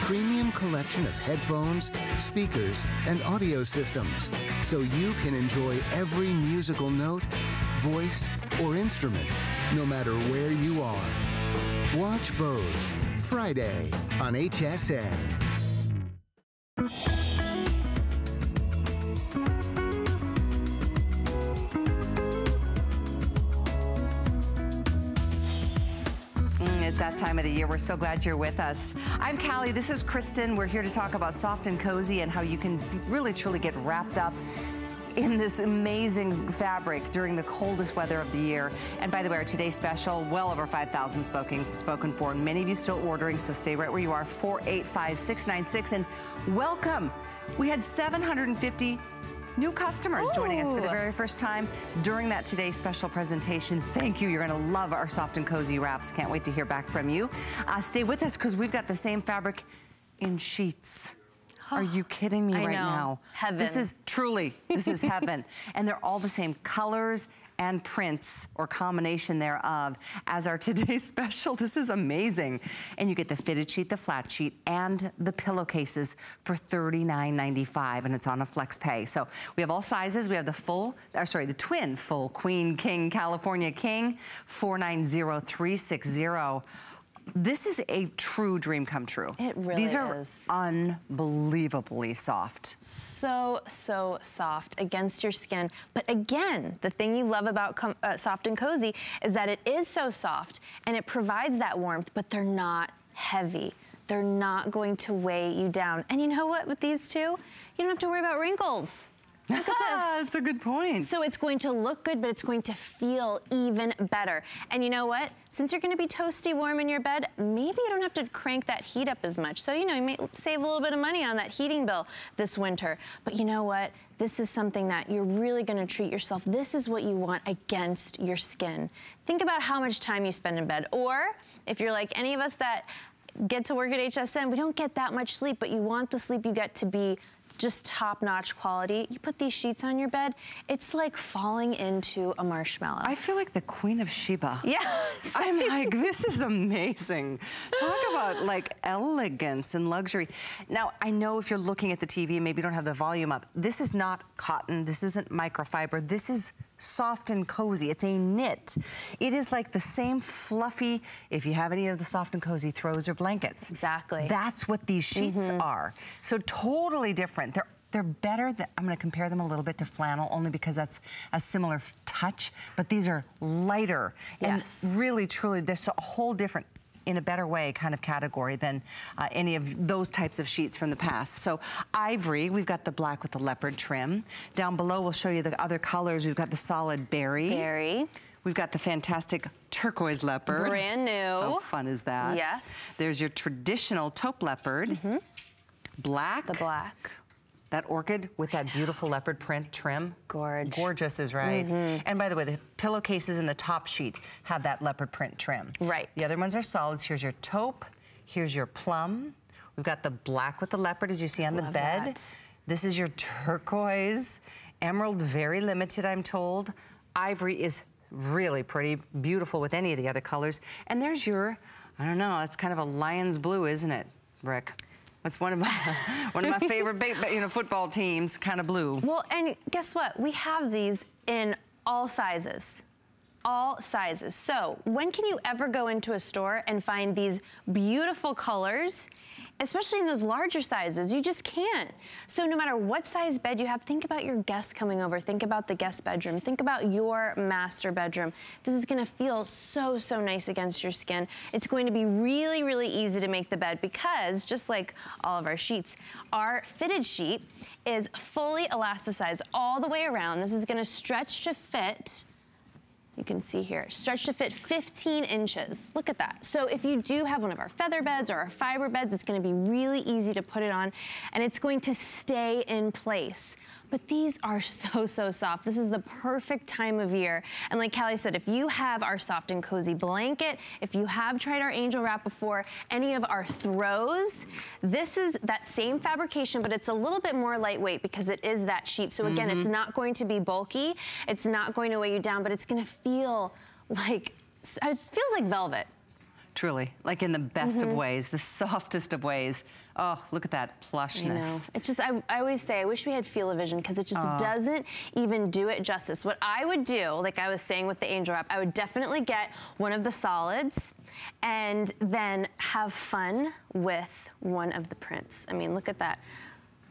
premium collection of headphones, speakers, and audio systems so you can enjoy every musical note, voice, or instrument, no matter where you are. Watch Bose Friday on HSN. Time of the year. We're so glad you're with us. I'm Callie. This is Kristen. We're here to talk about soft and cozy and how you can really truly get wrapped up in this amazing fabric during the coldest weather of the year. And by the way, our today's special, well over 5,000 spoken, spoken for. And many of you still ordering, so stay right where you are, 485-696. And welcome. We had 750 new customers joining us for the very first time during that today's special presentation. Thank you. You're going to love our soft and cozy wraps. Can't wait to hear back from you. Uh, stay with us because we've got the same fabric in sheets. Are you kidding me I right know. now? This is truly, this is heaven. And they're all the same colors and prints or combination thereof as our today's special. This is amazing. And you get the fitted sheet, the flat sheet, and the pillowcases for $39.95 and it's on a flex pay. So we have all sizes. We have the full, or sorry, the twin full Queen King California King 490360. This is a true dream come true. It really These are is. unbelievably soft. so, so soft against your skin. But again, the thing you love about com- uh, soft and cozy is that it is so soft and it provides that warmth, but they're not heavy. They're not going to weigh you down. And you know what, with these two, you don't have to worry about wrinkles. Look at ah, this. That's a good point. So it's going to look good, but it's going to feel even better. And you know what? Since you're gonna be toasty warm in your bed, maybe you don't have to crank that heat up as much. So, you know, you may save a little bit of money on that heating bill this winter. But you know what? This is something that you're really gonna treat yourself. This is what you want against your skin. Think about how much time you spend in bed. Or if you're like any of us that get to work at HSN, we don't get that much sleep, but you want the sleep you get to be just top-notch quality. You put these sheets on your bed, it's like falling into a marshmallow. I feel like the Queen of Sheba. yeah. I'm like, this is amazing. Talk about like elegance and luxury. Now, I know if you're looking at the TV and maybe you don't have the volume up, this is not cotton, this isn't microfiber, this is soft and cozy. It's a knit. It is like the same fluffy, if you have any of the soft and cozy throws or blankets. Exactly. That's what these sheets mm-hmm. are. So totally different. They're they're better than, I'm gonna compare them a little bit to flannel only because that's a similar touch, but these are lighter and really truly this a whole different in a better way kind of category than uh, any of those types of sheets from the past. So ivory, we've got the black with the leopard trim. Down below, we'll show you the other colors. We've got the solid berry. Berry. We've got the fantastic turquoise leopard. Brand new. How fun is that? Yes. There's your traditional taupe leopard. Mm -hmm. Black. The black. That orchid with that beautiful leopard print trim. Gorge. Gorgeous is right. Mm-hmm. And by the way, the pillowcases in the top sheet have that leopard print trim. Right. The other ones are solids. Here's your taupe. Here's your plum. We've got the black with the leopard as you see on the Love bed. that. This is your turquoise. Emerald, very limited, I'm told. Ivory is really pretty, beautiful with any of the other colors. And there's your, I don't know, it's kind of a lion's blue, isn't it, Rick? It's one of my one of my favorite you know football teams, kind of blue. Well, and guess what? We have these in all sizes. All sizes. So, when can you ever go into a store and find these beautiful colors, especially in those larger sizes? You just can't. So, no matter what size bed you have, think about your guests coming over. Think about the guest bedroom. Think about your master bedroom. This is gonna feel so, so nice against your skin. It's going to be really, really easy to make the bed because, just like all of our sheets, our fitted sheet is fully elasticized all the way around. This is gonna stretch to fit you can see here, stretch to fit 15 inches. Look at that. So if you do have one of our feather beds or our fiber beds, it's gonna be really easy to put it on and it's going to stay in place. But these are so, so soft. This is the perfect time of year. And like Callie said, if you have our soft and cozy blanket, if you have tried our angel wrap before, any of our throws, this is that same fabrication, but it's a little bit more lightweight because it is that sheet. So again, mm -hmm. it's mm-hmm. not going to be bulky. It's not going to weigh you down, but it's gonna feel like, it feels like velvet. Truly, like in the best mm -hmm. of mm-hmm. ways, the softest of ways. Oh, look at that plushness. It's just, I, I, always say, I wish we had Feel-O-Vision because it just oh. doesn't even do it justice. What I would do, like I was saying with the Angel Wrap, I would definitely get one of the solids and then have fun with one of the prints. I mean, look at that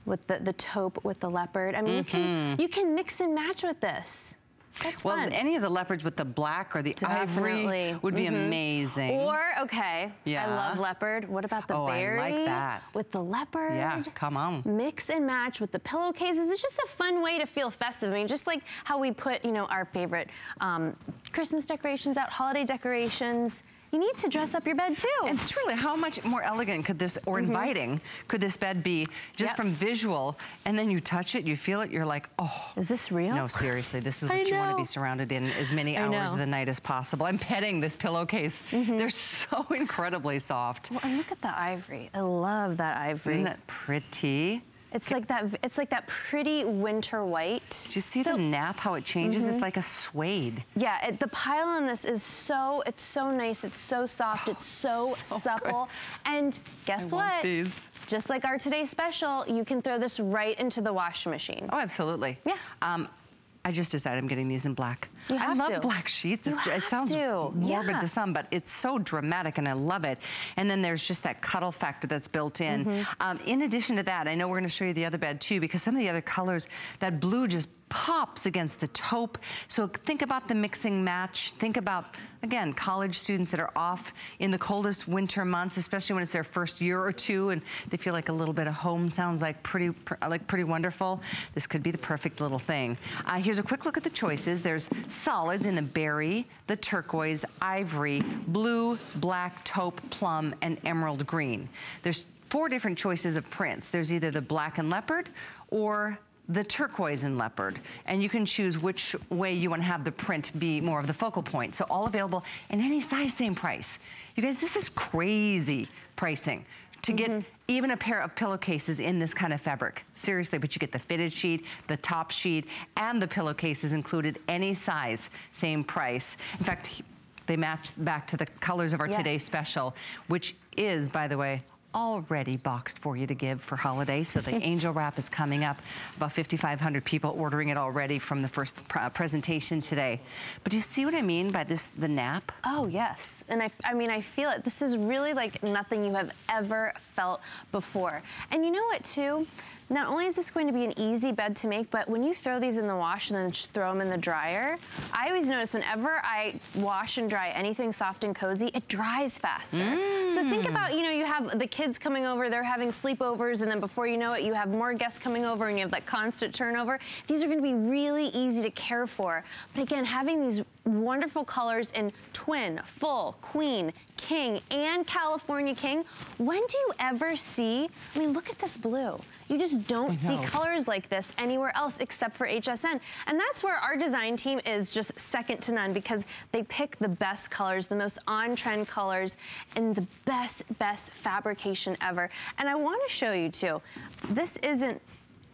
with the, the taupe, with the leopard. I mean, mm -hmm. you, can, mm-hmm. you can mix and match with this. That's well, fun. any of the leopards with the black or the Definitely. ivory would be mm -hmm. amazing. Or, okay, yeah. I love leopard. What about the oh, berry? I like that. With the leopard. Yeah, come on. Mix and match with the pillowcases. It's just a fun way to feel festive. I mean, just like how we put, you know, our favorite um, Christmas decorations out, holiday decorations you need to dress up your bed too. And truly, how much more elegant could this, or mm -hmm. inviting, could this bed be just yep. from visual, and then you touch it, you feel it, you're like, oh. Is this real? No, seriously, this is what you want to be surrounded in as many hours of the night as possible. I'm petting this pillowcase. Mm -hmm. They're so incredibly soft. Well, and look at the ivory. I love that ivory. Isn't that pretty? It's like that. It's like that pretty winter white. Do you see so, the nap? How it changes? Mm -hmm. It's mm-hmm. like a suede. Yeah, it, the pile on this is so. It's so nice. It's so soft. Oh, it's so, so supple. Good. And guess I what? these. Just like our today's special, you can throw this right into the washing machine. Oh, absolutely. Yeah. Um, I just decided I'm getting these in black. I love to. black sheets. it sounds to. morbid yeah. to some, but it's so dramatic and I love it. And then there's just that cuddle factor that's built in. Mm -hmm. um, in addition to that, I know we're gonna show you the other bed too because some of the other colors, that blue just pops against the taupe. So think about the mixing match. Think about, again, college students that are off in the coldest winter months, especially when it's their first year or two and they feel like a little bit of home sounds like pretty, like pretty wonderful. This could be the perfect little thing. Uh, here's a quick look at the choices. There's solids in the berry, the turquoise, ivory, blue, black, taupe, plum, and emerald green. There's four different choices of prints. There's either the black and leopard or the turquoise and leopard. And you can choose which way you want to have the print be more of the focal point. So all available in any size, same price. You guys, this is crazy pricing to get mm -hmm. even a pair of pillowcases in this kind of fabric. Seriously, but you get the fitted sheet, the top sheet, and the pillowcases included, any size, same price. In fact, they match back to the colors of our yes. today's special, which is, by the way, already boxed for you to give for holiday. So the angel wrap is coming up. About 5,500 people ordering it already from the first pr presentation today. But do you see what I mean by this, the nap? Oh, yes. And I, I mean, I feel it. This is really like nothing you have ever felt before. And you know what, too? Not only is this going to be an easy bed to make, but when you throw these in the wash and then just throw them in the dryer, I always notice whenever I wash and dry anything soft and cozy, it dries faster. Mm. So think about, you know, you have the kids coming over, they're having sleepovers, and then before you know it, you have more guests coming over and you have that constant turnover. These are gonna be really easy to care for. But again, having these wonderful colors in twin, full, queen, king, and California king. When do you ever see, I mean, look at this blue. You just don't see colors like this anywhere else except for HSN. And that's where our design team is just second to none because they pick the best colors, the most on-trend colors, and the best, best fabrication ever. And I wanna show you too, this isn't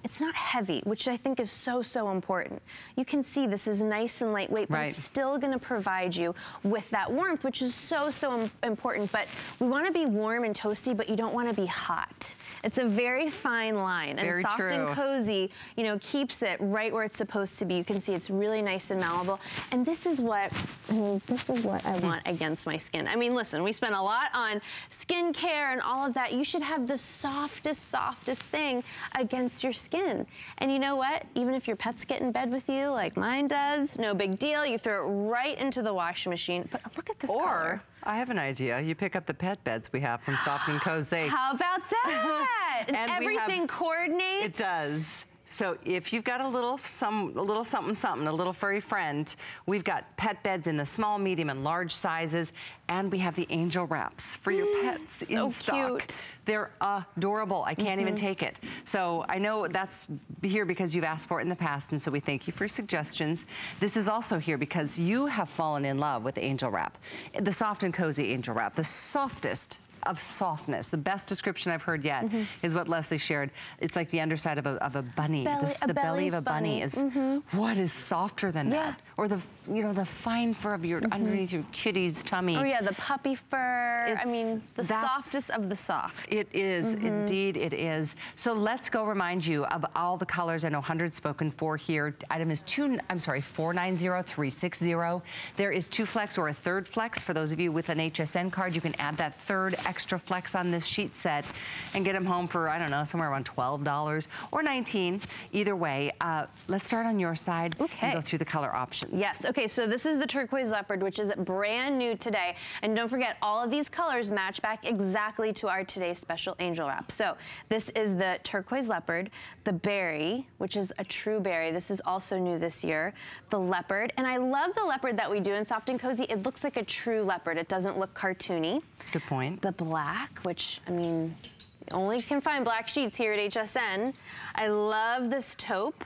it's not heavy, which I think is so, so important. You can see this is nice and lightweight, but right. it's still gonna provide you with that warmth, which is so, so important. But we wanna be warm and toasty, but you don't wanna be hot. It's a very fine line. Very and soft true. and cozy, you know, keeps it right where it's supposed to be. You can see it's really nice and malleable. And this is what, I mean, this is what I want against my skin. I mean, listen, we spent a lot on skincare and all of that. You should have the softest, softest thing against your skin skin. And you know what? Even if your pets get in bed with you, like mine does, no big deal. You throw it right into the washing machine. But look at this or, color. I have an idea. You pick up the pet beds we have from Soft and Cozy. How about that? and, and everything have, coordinates. It does So if you've got a little some a little something something, a little furry friend, we've got pet beds in the small, medium, and large sizes, and we have the angel wraps for your mm, pets so in stock. cute. They're adorable. I can't even mm-hmm. take it. So I know that's here because you've asked for it in the past, and so we thank you for your suggestions. This is also here because you have fallen in love with Angel Wrap, the soft and cozy Angel Wrap, the softest of softness. The best description I've heard yet mm-hmm. is what Leslie shared. It's like the underside of a, of a bunny. Belly- This- a the belly of a bunny, bunny. is mm-hmm. what is softer than Yeah. that? Or the you know the fine fur of your underneath your kitty's tummy. Oh yeah, the puppy fur. I mean, the softest of the soft. It is, indeed it is. So let's go remind you of all the colors. I know hundreds spoken for here. Item is two, I'm sorry, 490360. There is two flex or a third flex. For those of you with an HSN card, you can add that third extra flex on this sheet set and get them home for, I don't know, somewhere around $12 or 19 Either way, uh, let's start on your side Okay. and go through the color options. Yes, okay, so this is the turquoise leopard, which is brand new today. And don't forget, all of these colors match back exactly to our today's special angel wrap. So this is the turquoise leopard, the berry, which is a true berry. This is also new this year. The leopard, and I love the leopard that we do in Soft and Cozy. It looks like a true leopard. It doesn't look cartoony. Good point. The black, which, I mean, you only can find black sheets here at HSN. I love this taupe.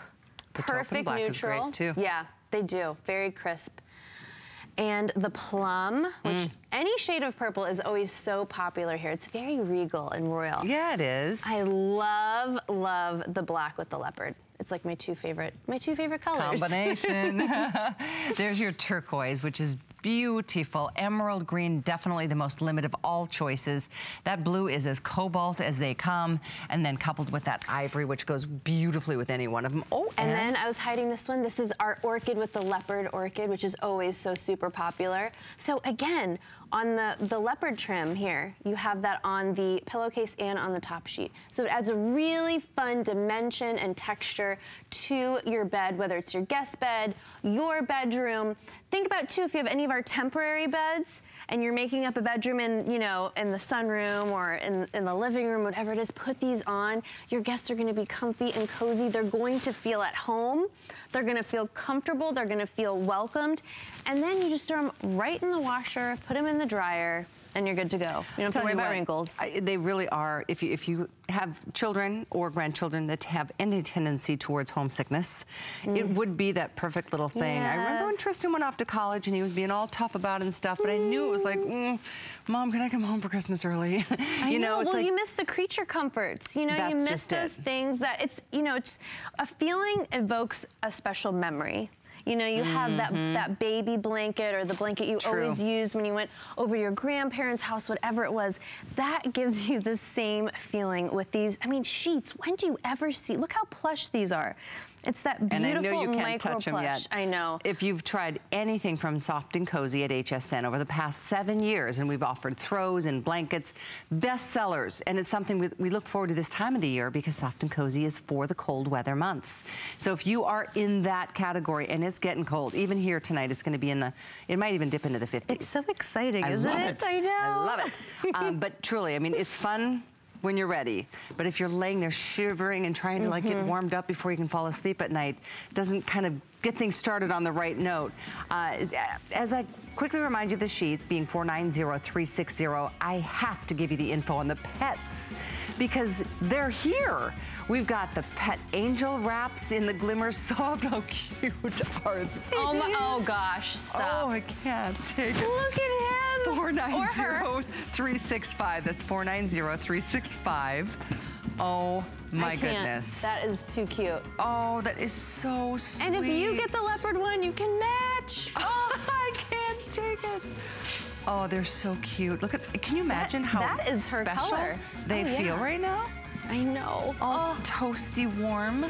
The taupe Perfect great, neutral. too. Yeah, they do. Very crisp. And the plum, which Mm. any shade of purple is always so popular here. It's very regal and royal. Yeah, it is. I love, love the black with the leopard. It's like my two favorite, my two favorite colors. combination. There's your turquoise, which is beautiful. Emerald green, definitely the most limited of all choices. That blue is as cobalt as they come, and then coupled with that ivory, which goes beautifully with any one of them. Oh, And then I was hiding this one. This is our orchid with the leopard orchid, which is always so super popular. So again, on the, the leopard trim here, you have that on the pillowcase and on the top sheet. So it adds a really fun dimension and texture to your bed, whether it's your guest bed, your bedroom. Think about too, if you have any of our temporary beds and you're making up a bedroom in, you know, in the sunroom or in, in the living room, whatever it is, put these on. Your guests are gonna be comfy and cozy. They're going to feel at home. They're gonna feel comfortable. They're gonna feel welcomed. And then you just throw them right in the washer, put them in the dryer, and you're good to go. You don't have to worry about what, wrinkles. I- they really are. If you if you have children or grandchildren that have any tendency towards homesickness, it would be that perfect little thing. I remember when Mm. Tristan went off to college and he was being all tough about it and stuff, but I knew it was like, mm, Mom, can I come home for Christmas early? You know, it's well, like you miss the creature comforts. You know, you miss those it. things that it's, you know, it's a feeling evokes a special memory. You know, you have that that baby blanket or the blanket you Mm-hmm. True. always used when you went over to your grandparents' house, whatever it was. That gives you the same feeling with these. I mean, sheets. When do you ever see? Look how plush these are. It's that And beautiful I know you can't micro touch them plush. yet. I know. If you've tried anything from Soft and Cozy at HSN over the past seven years, and we've offered throws and blankets, best sellers, and it's something we, we look forward to this time of the year because Soft and Cozy is for the cold weather months. So if you are in that category and it's getting cold, even here tonight, it's going to be in the, it might even dip into the 50s. It's so exciting, I isn't it? it. I know. I love it. um, but truly, I mean, it's fun when you're ready. But if you're laying there shivering and trying to like Mm-hmm. get warmed up before you can fall asleep at night, doesn't kind of get things started on the right note. Uh, as- as I quickly remind you of the sheets being 490360, I have to give you the info on the pets because they're here. We've got the pet angel wraps in the glimmer soft. How cute are they? Oh my! Oh gosh! Stop. Oh, I can't take it. Look at him. Or her. 490365. That's 490365. Oh my goodness. That is too cute. oh, that is so sweet. And if you get the leopard one, you can match. Oh, I can't take it. Oh, they're so cute. Look at, can you imagine how that is her special color. they Oh, yeah. feel right now? I know. All oh. toasty warm.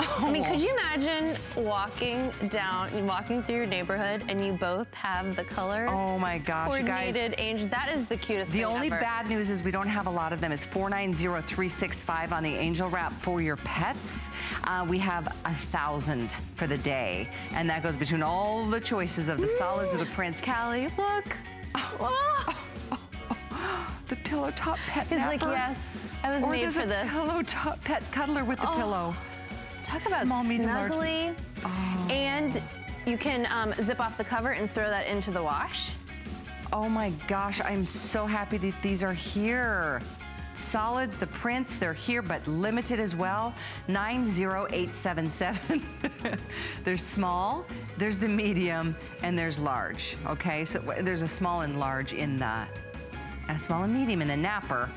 I mean, could you imagine walking down, walking through your neighborhood, and you both have the color Oh my gosh, you guys. coordinated angel? That is the cutest. The only ever. bad news is we don't have a lot of them. It's 490365 on the angel wrap for your pets. Uh, we have a thousand for the day. And that goes between all the choices of the solids of the prints. Callie, look. Oh. The pillow top pet He's like, yes, I was or made for this. pillow top pet cuddler with the Oh. pillow. Talk about Small, snuggly. Oh. And you can um, zip off the cover and throw that into the wash. Oh my gosh, I'm so happy that these are here. Solids, the prints, they're here, but limited as well. 90877. there's small, there's the medium, and there's large, okay? So there's a small and large in the, a small and medium in the napper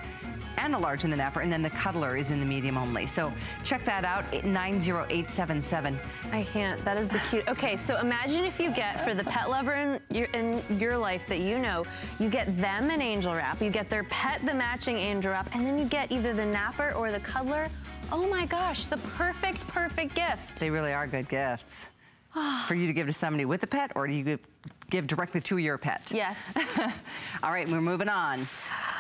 and a large in the napper, and then the cuddler is in the medium only. So check that out, 90877. I can't, that is the cute. Okay, so imagine if you get, for the pet lover in your, in your life that you know, you get them an angel wrap, you get their pet the matching angel wrap, and then you get either the napper or the cuddler. Oh my gosh, the perfect, perfect gift. They really are good gifts. for you to give to somebody with a pet or do you give, directly to your pet? Yes. All right, we're moving on.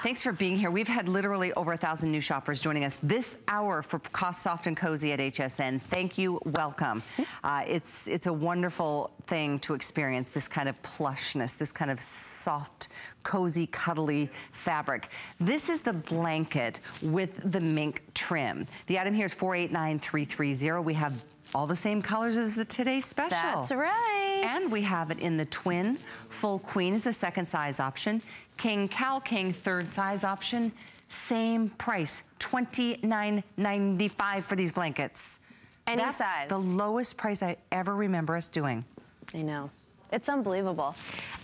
Thanks for being here. We've had literally over a thousand new shoppers joining us this hour for Cost Soft and Cozy at HSN. Thank you, welcome. Uh, it's, it's a wonderful thing to experience this kind of plushness, this kind of soft, cozy, cuddly fabric. This is the blanket with the mink trim. The item here is 489330. We have all the same colors as the today's special. That's right. And we have it in the twin. Full queen is a second size option. King, Cal King, third size option. Same price, $29.95 for these blankets. Any That's size. the lowest price I ever remember us doing. I know. It's unbelievable.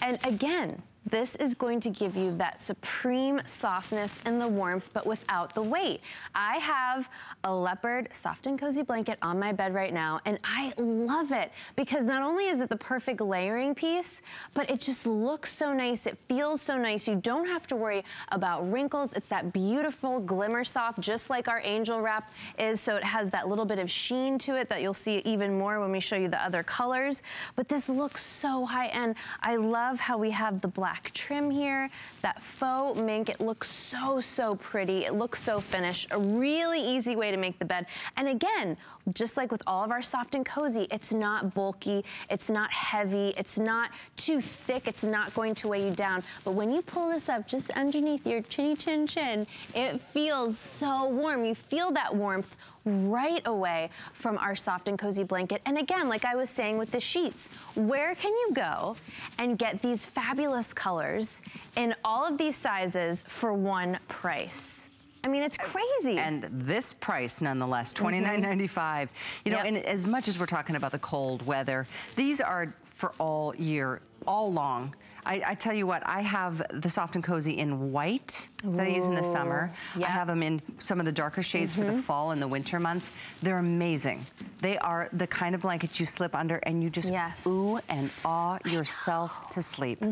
And again, this is going to give you that supreme softness and the warmth, but without the weight. I have a leopard soft and cozy blanket on my bed right now, and I love it because not only is it the perfect layering piece, but it just looks so nice. It feels so nice. You don't have to worry about wrinkles. It's that beautiful glimmer soft, just like our angel wrap is. So it has that little bit of sheen to it that you'll see even more when we show you the other colors. But this looks so high end. I love how we have the black black trim here, that faux mink. It looks so, so pretty. It looks so finished. A really easy way to make the bed. And again, just like with all of our soft and cozy, it's not bulky, it's not heavy, it's not too thick, it's not going to weigh you down. But when you pull this up just underneath your chinny chin chin, it feels so warm. You feel that warmth right away from our soft and cozy blanket. And again, like I was saying with the sheets, where can you go and get these fabulous colors in all of these sizes for one price? I mean, it's crazy. And this price, nonetheless, mm-hmm. $29.95. You know, Yep. and as much as we're talking about the cold weather, these are for all year, all long. I, I tell you what, I have the soft and cozy in white that I use in the summer. Ooh, I have them in some of the darker shades for the fall and the winter months. They're amazing. They are the kind of blanket you slip under and you just Yes. ooh and awe yourself to sleep.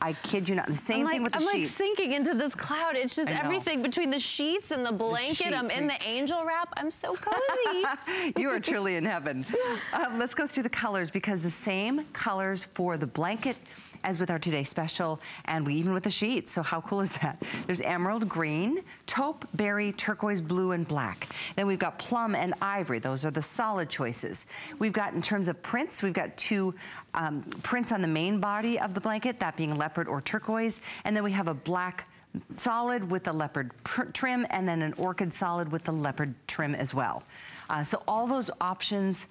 I kid you not. The same I'm like, thing with the I'm like sinking into this cloud. It's just everything between the sheets and the blanket. I'm in the angel wrap. I'm so cozy. you are truly in heaven. Um, let's go through the colors because the same colors for the blanket as with our today special and we even with the sheets. So how cool is that? There's emerald green, taupe, berry, turquoise, blue, and black. Then we've got plum and ivory. Those are the solid choices. We've got in terms of prints, we've got two um, prints on the main body of the blanket, that being leopard or turquoise. And then we have a black solid with the leopard trim and then an orchid solid with the leopard trim as well. Uh, so all those options,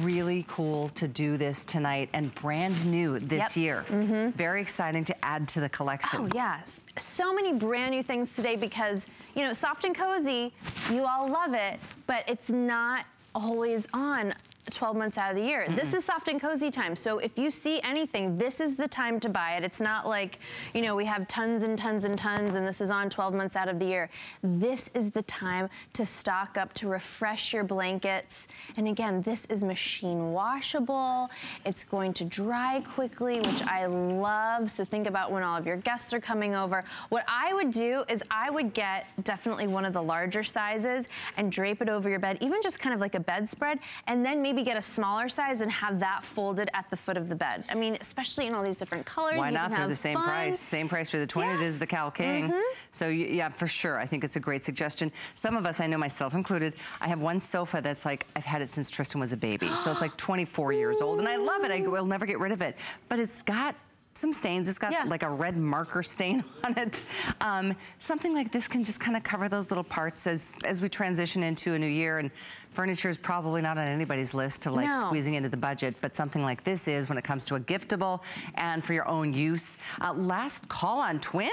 really cool to do this tonight and brand new this Yep. year. Mm-hmm. Very exciting to add to the collection. Oh, yes. So many brand new things today because, you know, soft and cozy, you all love it, but it's not always on 12 months out of the year. Mm-hmm. This is soft and cozy time. So if you see anything, this is the time to buy it. It's not like, you know, we have tons and tons and tons and this is on 12 months out of the year. This is the time to stock up, to refresh your blankets. And again, this is machine washable. It's going to dry quickly, which I love. So think about when all of your guests are coming over. What I would do is I would get definitely one of the larger sizes and drape it over your bed, even just kind of like a bedspread, and then maybe get a smaller size and have that folded at the foot of the bed. I mean, especially in all these different colors. Why not? They're the same fun. price. Same price for the twin it is Yes. the Cal King. Mm-hmm. So yeah, for sure. I think it's a great suggestion. Some of us, I know myself included, I have one sofa that's like, I've had it since Tristan was a baby. So it's like 24 years old and I love it. I will never get rid of it. But it's got some stains. It's got Yeah. like a red marker stain on it. Um, something like this can just kind of cover those little parts as, as we transition into a new year. And furniture is probably not on anybody's list to like No. squeezing into the budget, but something like this is when it comes to a giftable and for your own use. Uh, last call on twin?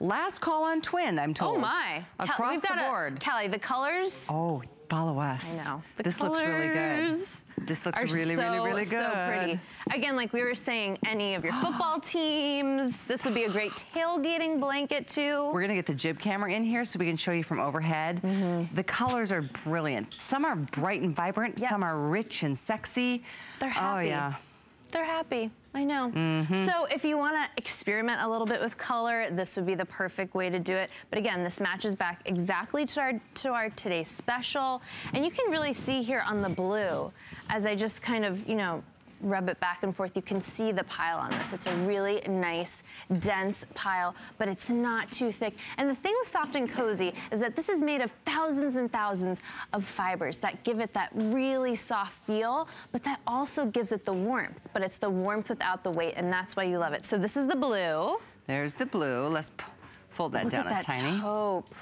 Last call on twin, I'm told. Oh my. Cal- Across we've the got a- board. Callie, the colors Oh, follow us. I know. The this looks really good. colors This looks are really, so, really, really good. So pretty. Again, like we were saying, any of your football teams, this would be a great tailgating blanket too. We're gonna get the jib camera in here so we can show you from overhead. Mm-hmm. The colors are brilliant. Some are bright and vibrant, Yep. some are rich and sexy. They're happy. Oh yeah. They're happy. I know. Mm-hmm. So if you want to experiment a little bit with color, this would be the perfect way to do it. But again, this matches back exactly to our to our today's special, and you can really see here on the blue, as I just kind of you know rub it back and forth, you can see the pile on this. It's a really nice, dense pile, but it's not too thick. And the thing with Soft and Cozy is that this is made of thousands and thousands of fibers that give it that really soft feel, but that also gives it the warmth. But it's the warmth without the weight, and that's why you love it. So this is the blue. There's the blue. Let's fold that Look down at a that tiny. taupe.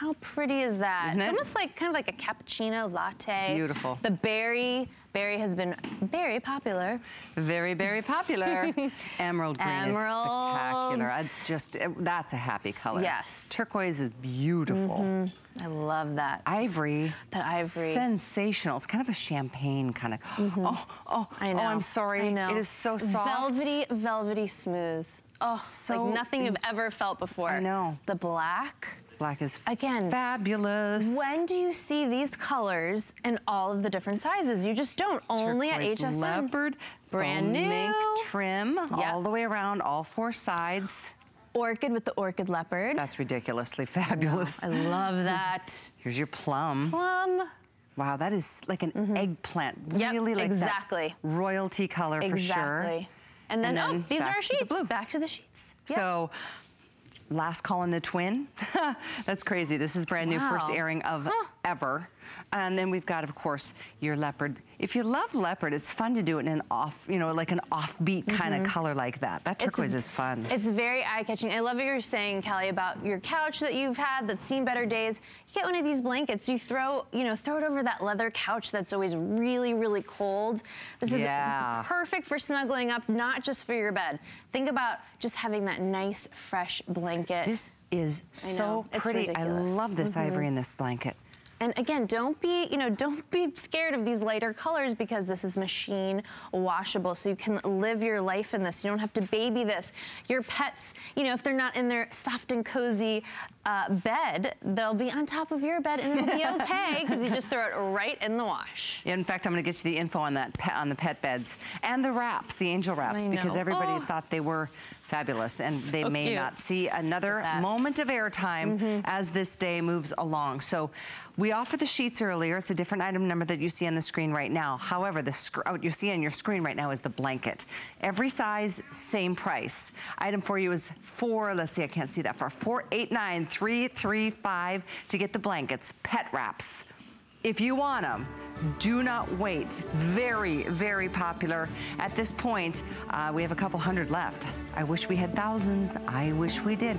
How pretty is that? Isn't it's it? almost like kind of like a cappuccino latte. Beautiful. The berry, berry has been very popular. Very, very popular. Emerald green is spectacular. I just, it- that's a happy color. Yes. Turquoise is beautiful. Mm-hmm. I love that. Ivory. That ivory. Sensational. It's kind of a champagne kind mm-hmm. of. Oh, oh, oh, I know. oh, I'm sorry. I know. It is so soft. Velvety, velvety smooth. Oh, So like nothing you've ever felt before. I know. The black. Black is Again, fabulous. When do you see these colors in all of the different sizes? You just don't. Only Turquoise at HSN. leopard, Brand bone mink new. trim Yep. all the way around, all four sides. Orchid with the orchid leopard. That's ridiculously fabulous. I love that. Here's your plum. Plum. Wow, that is like an eggplant. Mm-hmm. Yep, really like that exactly. royalty color for sure. Exactly. And then, And then oh, these are our the sheets. blue. Back to the sheets. Yep. So, last call in the twin. That's crazy. This is brand new, first airing of ever. And then we've got, of course, your leopard. If you love leopard, it's fun to do it in an off, you know, like an offbeat kind of color like that. That turquoise is fun. It's very eye-catching. I love what you're saying, Callie, about your couch that you've had that's seen better days. You get one of these blankets, you throw, you know, throw it over that leather couch that's always really, really cold. This Yeah. is perfect for snuggling up, not just for your bed. Think about just having that nice, fresh blanket. This is so It's pretty. I. Mm-hmm. love this ivory in this blanket. And again, don't be, you know, don't be scared of these lighter colors because this is machine washable. So you can live your life in this. You don't have to baby this. Your pets, you know, if they're not in their soft and cozy uh, bed, they'll be on top of your bed and it'll be okay because you just throw it right in the wash. In fact, I'm going to get you the info on that pet, on the pet beds and the wraps, the angel wraps, because everybody Oh. thought they were fabulous, and they may cute. not see another Look at that. moment of airtime mm-hmm. as this day moves along. So we offered the sheets earlier. It's a different item number that you see on the screen right now. However, the what oh, you see on your screen right now is the blanket. Every size, same price. Item for you is four. Let's see, I can't see that far. Four eight nine three three five to get the blankets, pet wraps. If you want them, do not wait. Very, very popular. At this point, uh, we have a couple hundred left. I wish we had thousands. I wish we did.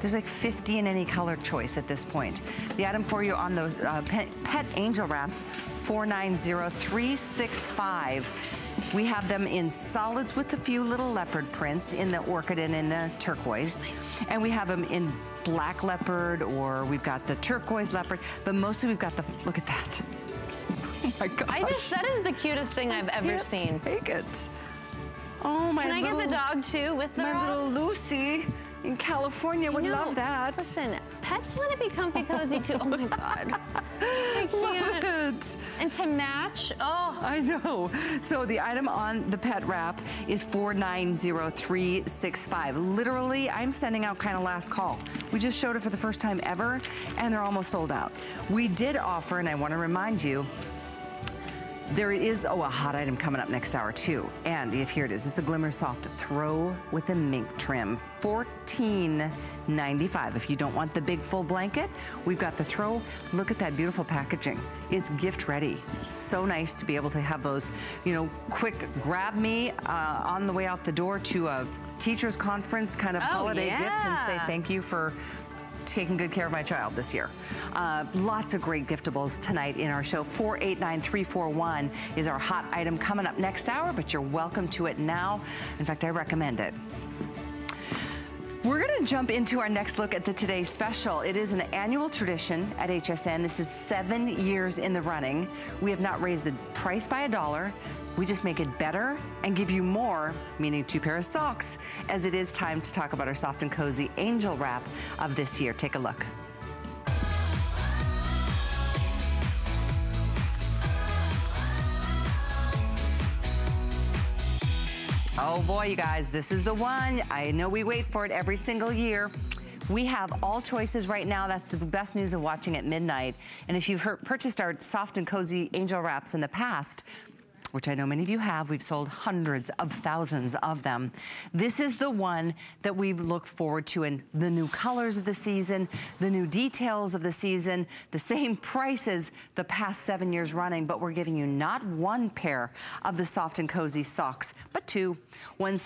There's like 50 in any color choice at this point. The item for you on those uh, pet, pet angel wraps, 490365. We have them in solids with a few little leopard prints in the orchid and in the turquoise. And we have them in black leopard or we've got the turquoise leopard, but mostly we've got the, look at that. Oh my gosh. I just, that is the cutest thing I've ever seen. Take it. Oh my Can I little, get the dog too with the My rock? little Lucy in California would love that. Listen, pets want to be comfy cozy too. Oh my God. I can't. Love it. To match, oh. I know. So the item on the pet wrap is 490365. Literally, I'm sending out kind of last call. We just showed it for the first time ever, and they're almost sold out. We did offer, and I want to remind you, There is, oh, a hot item coming up next hour too. And it, here it is. It's a Glimmer Soft Throw with a mink trim. $14.95. If you don't want the big full blanket, we've got the throw. Look at that beautiful packaging. It's gift ready. So nice to be able to have those, you know, quick grab me uh, on the way out the door to a teacher's conference kind of oh, holiday yeah. gift and say thank you for taking good care of my child this year. Uh, lots of great giftables tonight in our show. 489341 is our hot item coming up next hour, but you're welcome to it now. In fact, I recommend it. We're going to jump into our next look at the Today Special. It is an annual tradition at HSN. This is seven years in the running. We have not raised the price by a dollar. We just make it better and give you more, meaning two pair of socks, as it is time to talk about our soft and cozy angel wrap of this year. Take a look. Oh boy, you guys, this is the one. I know we wait for it every single year. We have all choices right now. That's the best news of watching at midnight. And if you've purchased our soft and cozy angel wraps in the past, which I know many of you have. We've sold hundreds of thousands of them. This is the one that we look forward to in the new colors of the season, the new details of the season, the same prices the past seven years running, but we're giving you not one pair of the soft and cozy socks, but two. One